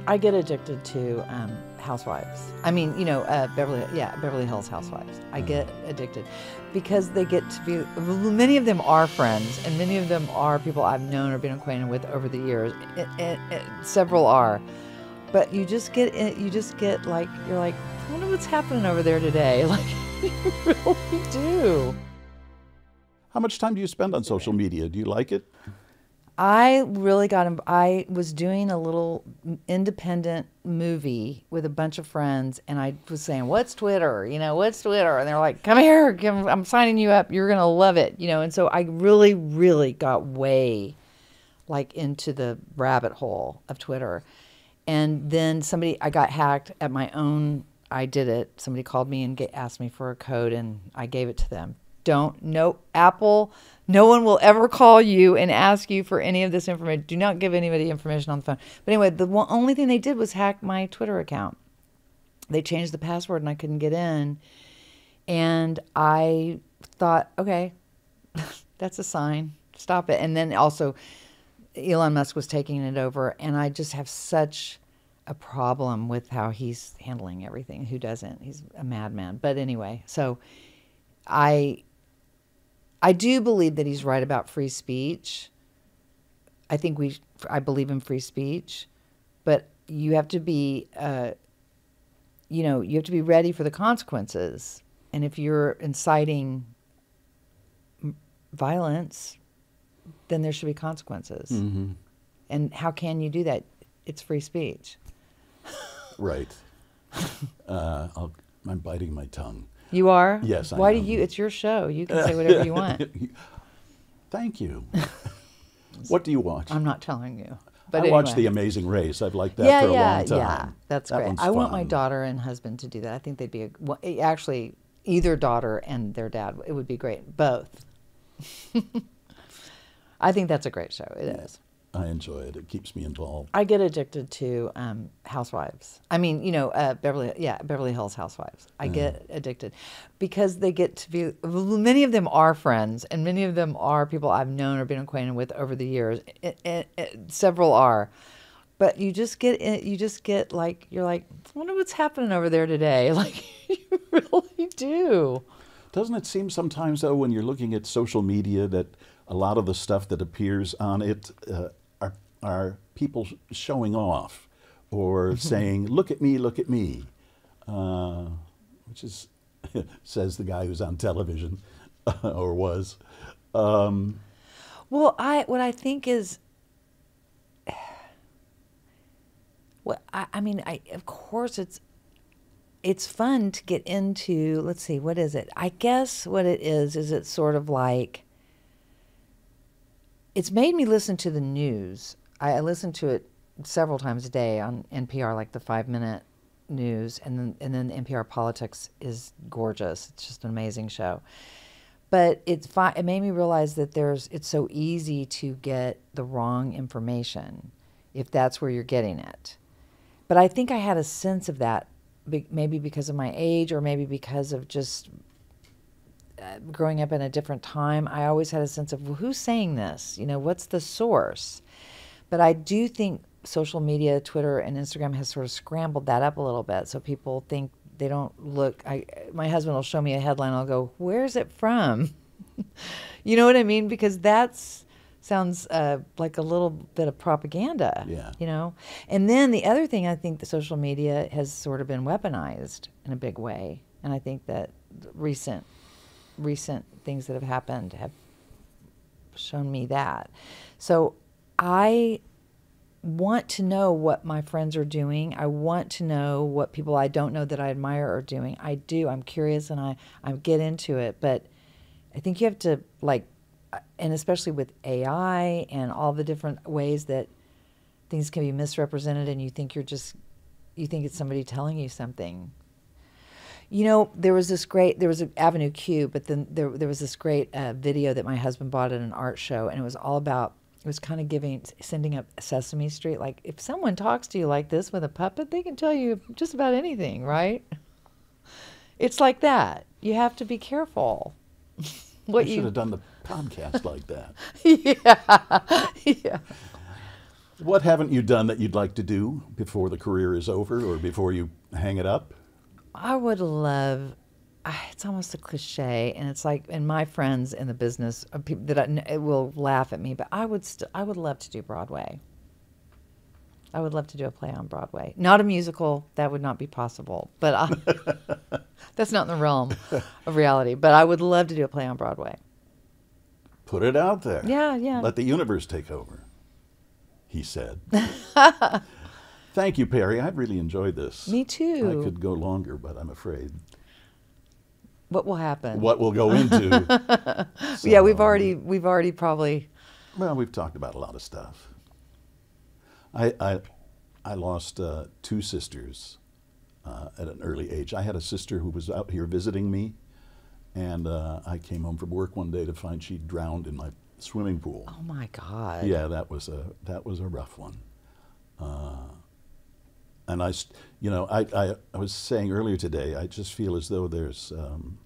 I get addicted to um, housewives. I mean, you know, uh, Beverly, yeah, Beverly Hills housewives. I get addicted because they get to be. Many of them are friends, and many of them are people I've known or been acquainted with over the years. It, it, it, several are, but you just get it. You just get like you're like, I wonder what's happening over there today. Like you really do. How much time do you spend on social media? Do you like it? I really got. I was doing a little independent movie with a bunch of friends, and I was saying, "What's Twitter? You know, what's Twitter?" And they're like, "Come here, I'm signing you up. You're gonna love it." You know, and so I really, really got way like into the rabbit hole of Twitter, and then somebody I got hacked at my own. I did it. Somebody called me and asked me for a code, and I gave it to them. Don't no Apple. No one will ever call you and ask you for any of this information. Do not give anybody information on the phone. But anyway, the one, only thing they did was hack my Twitter account. They changed the password and I couldn't get in. And I thought, okay, that's a sign. Stop it. And then also, Elon Musk was taking it over, and I just have such a problem with how he's handling everything. Who doesn't? He's a madman. But anyway, so I I do believe that he's right about free speech. I think we I believe in free speech, but you have to be uh, you know, you have to be ready for the consequences. And if you're inciting violence, then there should be consequences. Mm-hmm. And how can you do that? It's free speech. Right. Uh, I'll, I'm biting my tongue. You are? Yes, I Why do you? It's your show. You can say whatever you want. Thank you. what do you watch? I'm not telling you. But I watched anyway. The Amazing Race. I've liked that yeah, for a yeah, long time. yeah. That's That great. I want my daughter and husband to do that. I think they'd be a, well, eh, actually either daughter and their dad. It would be great. Both. I think that's a great show. It is. I enjoy it. It keeps me involved. I get addicted to um, housewives. I mean, you know, uh, Beverly, yeah, Beverly Hills housewives. I get addicted because they get to be. Many of them are friends, and many of them are people I've known or been acquainted with over the years. It, it, it, several are, but you just get it- you just get like you're like, I wonder what's happening over there today. Like you really do. Doesn't it seem sometimes, though, when you're looking at social media, that a lot of the stuff that appears on it uh, are, people showing off or Mm-hmm. saying, look at me, look at me, uh, which is, says the guy who's on television or was. Um, Well, I what I think is Well, I, I mean, I of course it's it's fun to get into. Let's see, what is it? I guess what it is is it's sort of like it's made me listen to the news. I, listen to it several times a day on NPR, like the five minute news, and then and then NPR politics is gorgeous. It's just an amazing show. But it's fi- it made me realize that there's it's so easy to get the wrong information if that's where you're getting it. But I think I had a sense of that, be- maybe because of my age, or maybe because of just uh, growing up in a different time. I always had a sense of well, who's saying this. You know, what's the source? But I do think social media, Twitter and Instagram has sort of scrambled that up a little bit. So people think they don't look. I my husband will show me a headline. I'll go, "Where's it from?" you know what I mean? Because that's sounds uh, like a little bit of propaganda. Yeah. You know. And then the other thing, I think the social media has sort of been weaponized in a big way, and I think that recent recent things that have happened have shown me that. So I want to know what my friends are doing. I want to know what people I don't know that I admire are doing. I do. I'm curious and I, I get into it. But I think you have to, like, and especially with AI and all the different ways that things can be misrepresented and you think you're just, you think it's somebody telling you something. You know, there was this great, there was an Avenue Q, but then there, there was this great uh, video that my husband bought at an art show, and it was all about it was kind of giving sending up Sesame Street. Like if someone talks to you like this with a puppet, they can tell you just about anything, right? It's like that. You have to be careful. what I should you... have done the podcast like that. yeah, yeah. What haven't you done that you'd like to do before the career is over or before you hang it up? I would love it's almost a cliche, and it's like, and my friends in the business people that I, will laugh at me, but I would, st- I would love to do Broadway. I would love to do a play on Broadway, not a musical. That would not be possible, but I, that's not in the realm of reality. But I would love to do a play on Broadway. Put it out there. Yeah, yeah. Let the universe take over. He said. Thank you, Peri. I've really enjoyed this. Me too. I could go longer, but I'm afraid. What will happen? What we'll go into. so, yeah, we've already we've already probably. Well, we've talked about a lot of stuff. I I, I lost uh, two sisters uh, at an early age. I had a sister who was out here visiting me, and uh, I came home from work one day to find she drowned in my swimming pool. Oh my God! Yeah, that was a that was a rough one. And I, you know, I, I, I, was saying earlier today, I just feel as though there's, um,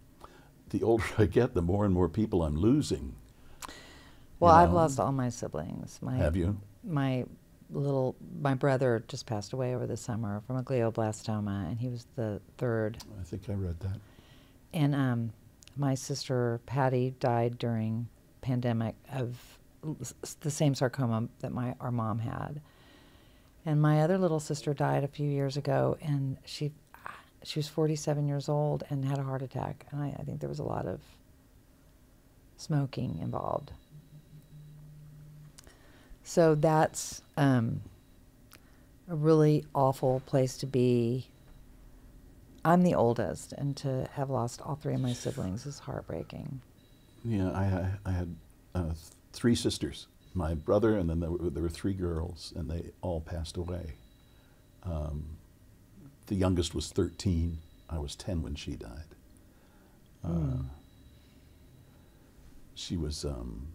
the older I get, the more and more people I'm losing. Well, I've lost all my siblings. My, Have you? My little, my brother just passed away over the summer from a glioblastoma, and he was the third. I think I read that. And um, my sister Patty died during pandemic of the same sarcoma that my our mom had. And my other little sister died a few years ago, and she she was 47 years old and had a heart attack. And I, I think there was a lot of smoking involved. So that's um, a really awful place to be. I'm the oldest, and to have lost all three of my siblings is heartbreaking. Yeah, I, I, had uh, three sisters my brother, and then there were, there were, three girls, and they all passed away. Um, the youngest was 13. I was 10 when she died. Uh, mm. She was um,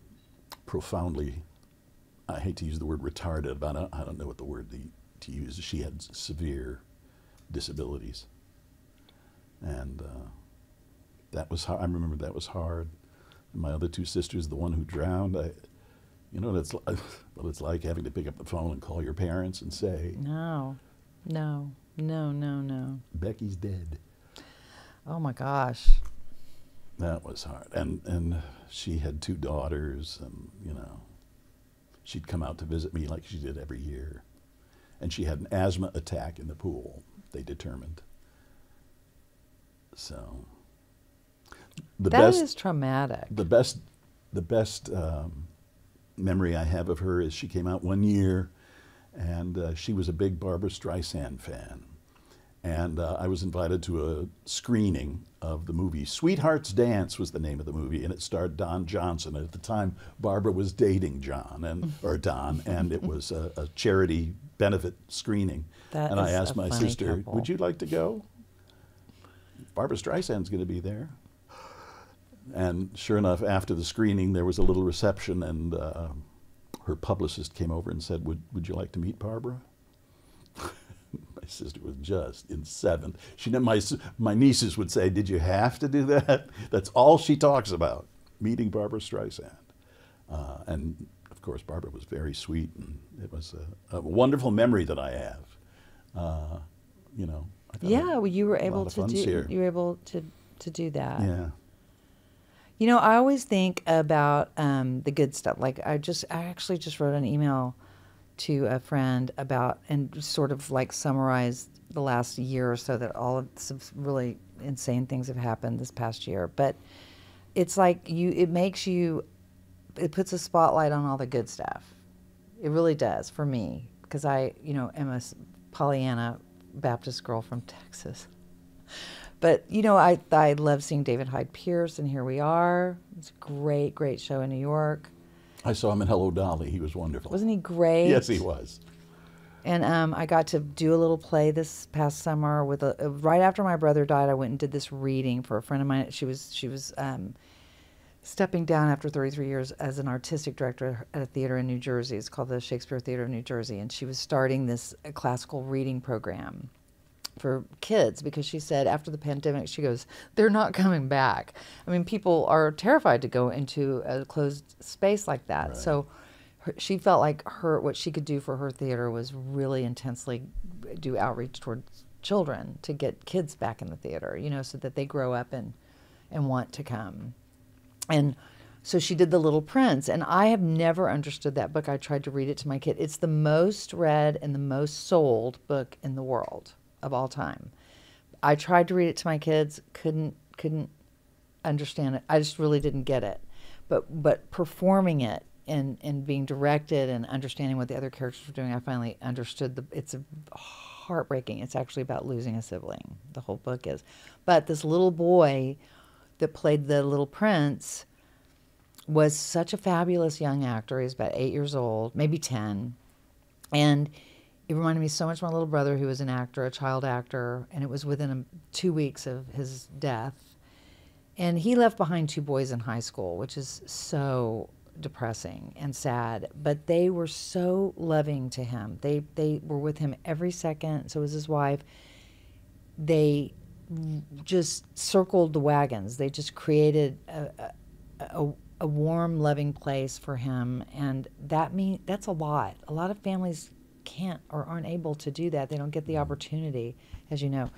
profoundly, I hate to use the word retarded, but I don't, I don't know what the word to, to, use. She had severe disabilities. And uh, that was hard. I remember that was hard. my other two sisters, the one who drowned, I, you know what it's like, what it's like having to pick up the phone and call your parents and say, No, no, no, no, no. Becky's dead. Oh my gosh. That was hard. And and she had two daughters and, you know, she'd come out to visit me like she did every year. And she had an asthma attack in the pool, they determined. So the that best, is traumatic. The best the best um, memory I have of her is she came out one year and uh, she was a big Barbra Streisand fan. And uh, I was invited to a screening of the movie. Sweet Hearts Dance was the name of the movie, and it starred Don Johnson. At the time, Barbra was dating John and or Don, and it was a, a charity benefit screening. That and I asked my sister, couple. "Would you like to go?" Barbra Streisand's going to be there. And sure enough, after the screening, there was a little reception, and uh, her publicist came over and said, "Would Would you like to meet Barbra?" my sister was just in seventh. She, my my nieces would say, "Did you have to do that?" That's all she talks about: meeting Barbra Streisand. Uh, and of course, Barbra was very sweet, and it was a, a wonderful memory that I have. Uh, you know. Yeah, well, you were able to do. here. You were able to to do that. Yeah. You know, I always think about um, the good stuff. Like I just, I actually just wrote an email to a friend about and sort of like summarized the last year or so that all of some really insane things have happened this past year. But it's like you, it makes you, it puts a spotlight on all the good stuff. It really does for me because I, you know, am a Pollyanna Baptist girl from Texas. But you know, I I love seeing David Hyde Pierce, and here we are. It's a great, great show in New York. I saw him in Hello Dolly. He was wonderful. Wasn't he great? Yes, he was. And um, I got to do a little play this past summer with a, uh, right after my brother died. I went and did this reading for a friend of mine. She was she was um, stepping down after 33 years as an artistic director at a theater in New Jersey. It's called the Shakespeare Theater of New Jersey, and she was starting this uh, classical reading program for kids because she said after the pandemic she goes they're not coming back i mean people are terrified to go into a closed space like that so her, she felt like her what she could do for her theater was really intensely do outreach towards children to get kids back in the theater you know so that they grow up and and want to come and so she did The Little Prince. And I have never understood that book. I tried to read it to my kid. It's the most read and the most sold book in the world of all time. I tried to read it to my kids, couldn't couldn't understand it. I just really didn't get it. But but performing it and and being directed and understanding what the other characters were doing, I finally understood the it's a heartbreaking. It's actually about losing a sibling. The whole book is. But this little boy that played the little prince was such a fabulous young actor. He was about eight years old, maybe 10. And it reminded me so much of my little brother, who was an actor, a child actor, and it was within a, two weeks of his death. And he left behind two boys in high school, which is so depressing and sad. But they were so loving to him. They they were with him every second. So was his wife. They just circled the wagons. They just created a, a, a, warm, loving place for him, and that mean that's a lot. A lot of families can't or aren't able to do that. They don't get the opportunity, as you know.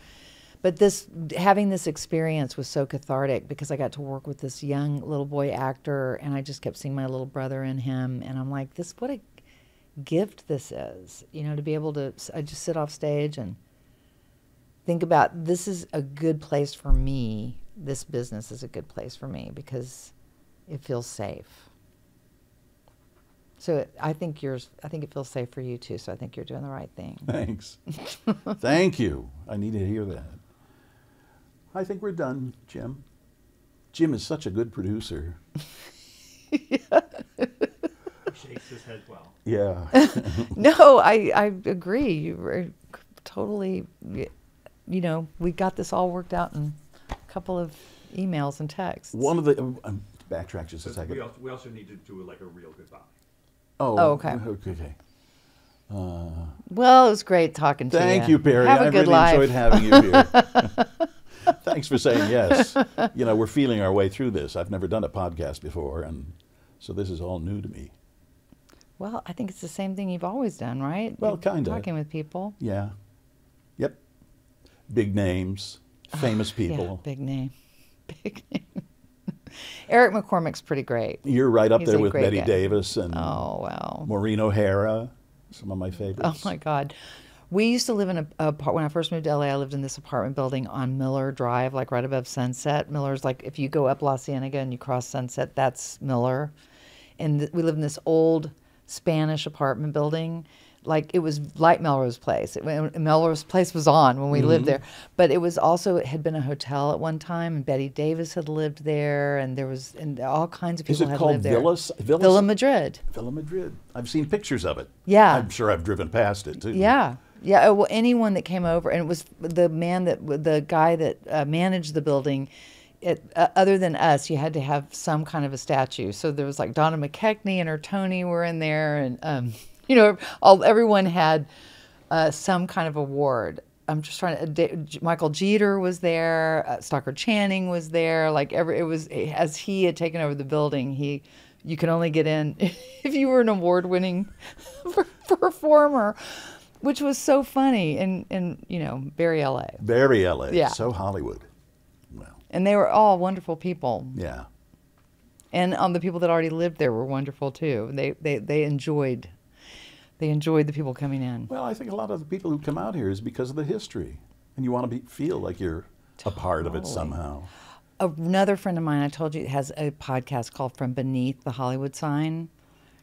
But this having this experience was so cathartic because I got to work with this young little boy actor, and I just kept seeing my little brother in him, and I'm like, this what a gift this is, you know, to be able to I just sit off stage and think about this is a good place for me. This business is a good place for me because it feels safe. So it, I think yours. I think it feels safe for you too. So I think you're doing the right thing. Thanks. Thank you. I need to hear that. I think we're done, Jim. Jim is such a good producer. Shakes his head well. Yeah. no, I I agree. You were totally. You know, we got this all worked out in a couple of emails and texts. One of the um, um, backtrack just a second. we, also, we also need to do like a real goodbye. Oh, Oh, okay. Okay. okay. Uh, well, it was great talking to you. Thank you, Peri. Have a I good really life. enjoyed having you here. Thanks for saying yes. You know, we're feeling our way through this. I've never done a podcast before, and so this is all new to me. Well, I think it's the same thing you've always done, right? Well, kinda. Talking with people. Yeah. Yep. Big names, famous Yeah, people. big name. Big name. Eric McCormack's pretty great. You're right up He's there with Bette guy. Davis and Oh, well. Maureen O'Hara, some of my favorites. Oh my God. We used to live in a, a when I first moved to LA. I lived in this apartment building on Miller Drive, like right above Sunset. Miller's like if you go up La Cienega and you cross Sunset, that's Miller. And th- we lived in this old Spanish apartment building, like it was like Melrose Place. It, Melrose Place was on when we lived Mm-hmm. there, but it was also it had been a hotel at one time, and Bette Davis had lived there, and there was and all kinds of people. Is it had called lived there. Villas- Villas- Villa Madrid. Villa Madrid. I've seen pictures of it. Yeah. I'm sure I've driven past it too. Yeah. Yeah. uh, Well, anyone that came over, and it was the man that, the guy that uh, managed the building. It, uh, other than us, you had to have some kind of a statue. So there was like Donna McKechnie and her Tony were in there, and um, you know, all everyone had uh, some kind of award. I'm just trying to. Uh, Michael Jeter was there. Uh, Stockard Channing was there. Like every, it was as he had taken over the building. He, you could only get in if you were an award-winning performer, which was so funny and and you know very LA. Very LA. Yeah. So Hollywood. Well, And they were all wonderful people, yeah. and um, the people that already lived there were wonderful too. They they they enjoyed, they enjoyed the people coming in. Well, I think a lot of the people who come out here is because of the history, and you want to be, feel like you're a part of it somehow. Another friend of mine, I told you, has a podcast called From Beneath the Hollywood Sign.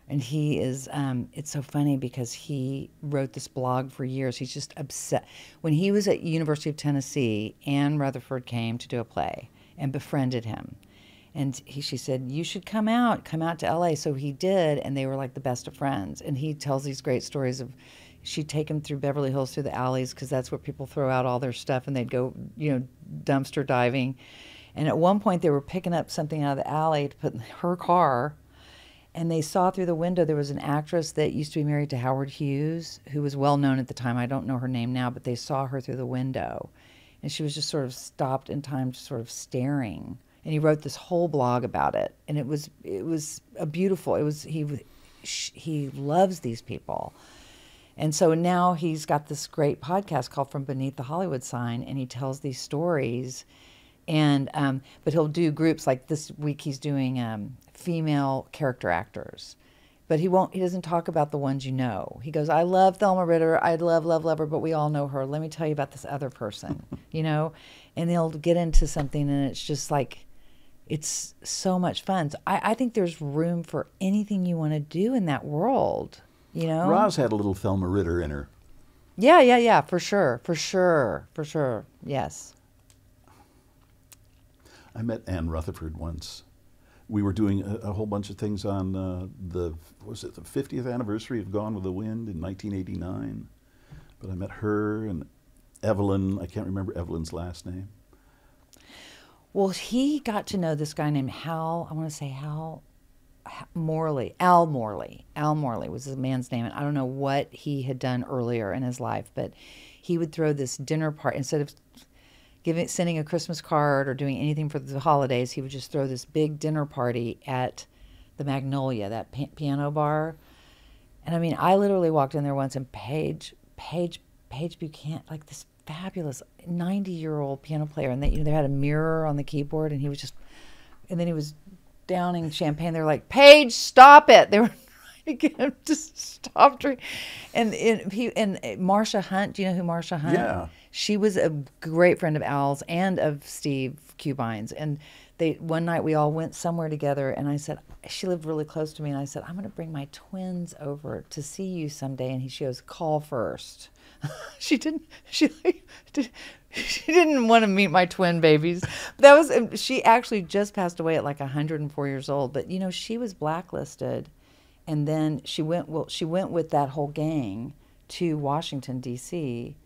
And he is, um, it's so funny because he wrote this blog for years. He's just upset. When he was at University of Tennessee, Ann Rutherford came to do a play and befriended him. And he, she said, You should come out, come out to LA. So he did, and they were like the best of friends. And he tells these great stories of she'd take him through Beverly Hills through the alleys because that's where people throw out all their stuff and they'd go, you know, dumpster diving. And at one point, they were picking up something out of the alley to put in her car. And they saw through the window there was an actress that used to be married to Howard Hughes, who was well known at the time. I don't know her name now, but they saw her through the window. And she was just sort of stopped in time, just sort of staring. And he wrote this whole blog about it. And it was it was a beautiful. It was he he loves these people. And so now he's got this great podcast called From Beneath the Hollywood Sign, and he tells these stories. And um, but he'll do groups like this week. He's doing um, female character actors, but he won't. He doesn't talk about the ones you know. He goes, "I love Thelma Ritter. I love love love her, but we all know her. Let me tell you about this other person, you know." And they'll get into something, and it's just like it's so much fun. So I, I think there's room for anything you want to do in that world. You know, Roz had a little Thelma Ritter in her. yeah, yeah, yeah, for sure, for sure, for sure. Yes. I met Ann Rutherford once. We were doing a, a whole bunch of things on uh, the was it the 50th anniversary of Gone with the Wind in 1989. But I met her and Evelyn. I can't remember Evelyn's last name. Well, he got to know this guy named Hal. I want to say Hal Morley. Al Morley. Al Morley was the man's name, and I don't know what he had done earlier in his life, but he would throw this dinner party instead of giving sending a Christmas card or doing anything for the holidays. He would just throw this big dinner party at the Magnolia, that pi- piano bar. And I mean, I literally walked in there once, and Paige, Paige, Paige Buchanan, like this fabulous ninety-year-old piano player, and they, you know, they had a mirror on the keyboard, and he was just, and then he was downing champagne. They're like, Paige, stop it! They were trying to get him to stop drinking. And and he and Marsha Hunt, do you know who Marsha Hunt? Yeah. She was a great friend of Al's and of Steve Cubine's. And they one night we all went somewhere together and I said she lived really close to me and I said, I'm gonna bring my twins over to see you someday and he she goes, Call first. she didn't she she didn't want to meet my twin babies. That was um, she actually just passed away at like 104 years old. But you know, she was blacklisted and then she went well she went with that whole gang to Washington D.C.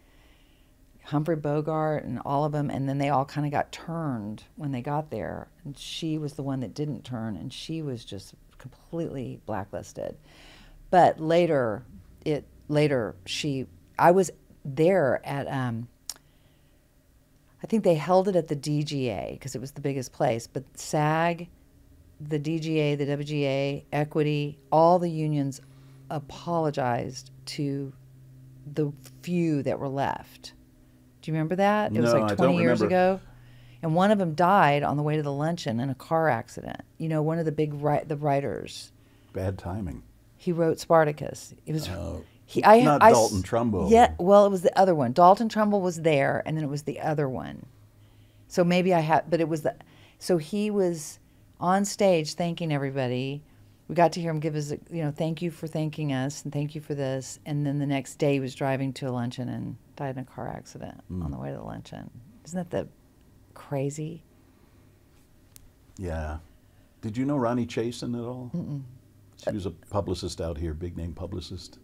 Humphrey Bogart and all of them, and then they all kind of got turned when they got there. And she was the one that didn't turn, and she was just completely blacklisted. But later, it later she I was there at um, I think they held it at the DGA because it was the biggest place, but SAG, the DGA, the WGA, Equity, all the unions apologized to the few that were left. Do you remember that? It was No, like I 20 don't years remember. ago. And one of them died on the way to the luncheon in a car accident. You know, one of the big ri- the writers. Bad timing. He wrote Spartacus. It was Oh. He. I Not I Dalton Trumbo. Yeah, well, it was the other one. Dalton Trumbo was there, and then it was the other one. So maybe I had, but it was the. So he was on stage thanking everybody, we got to hear him give us, a, you know, thank you for thanking us and thank you for this. And then the next day he was driving to a luncheon and died in a car accident hmm. on the way to the luncheon. Isn't that the crazy? Yeah. Did you know Ronni Chasen at all? Mm-mm. She was a publicist out here, big name publicist,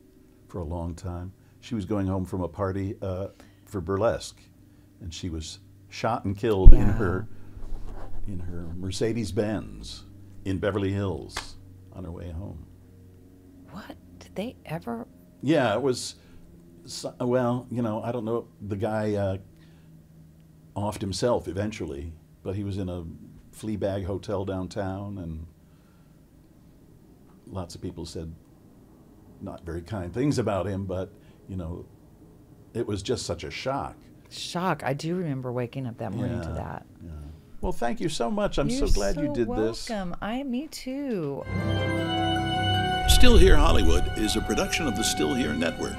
for a long time. She was going home from a party uh, for burlesque, and she was shot and killed in her in her Mercedes Benz in Beverly Hills on her way home. What? Did they ever? Yeah, it was. Well, you know, I don't know. The guy uh, offed himself eventually, but he was in a flea bag hotel downtown, and lots of people said not very kind things about him. But you know, it was just such a shock. Shock. I do remember waking up that morning to that. yeah. Well, thank you so much. I'm You're so glad you did this. welcome. I, me too. Still Here Hollywood is a production of the Still Here Network.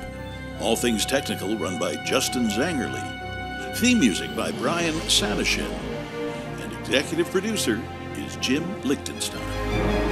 All things technical run by Justin Zangerly. Theme music by Brian Sanashin. And executive producer is Jim Lichtenstein.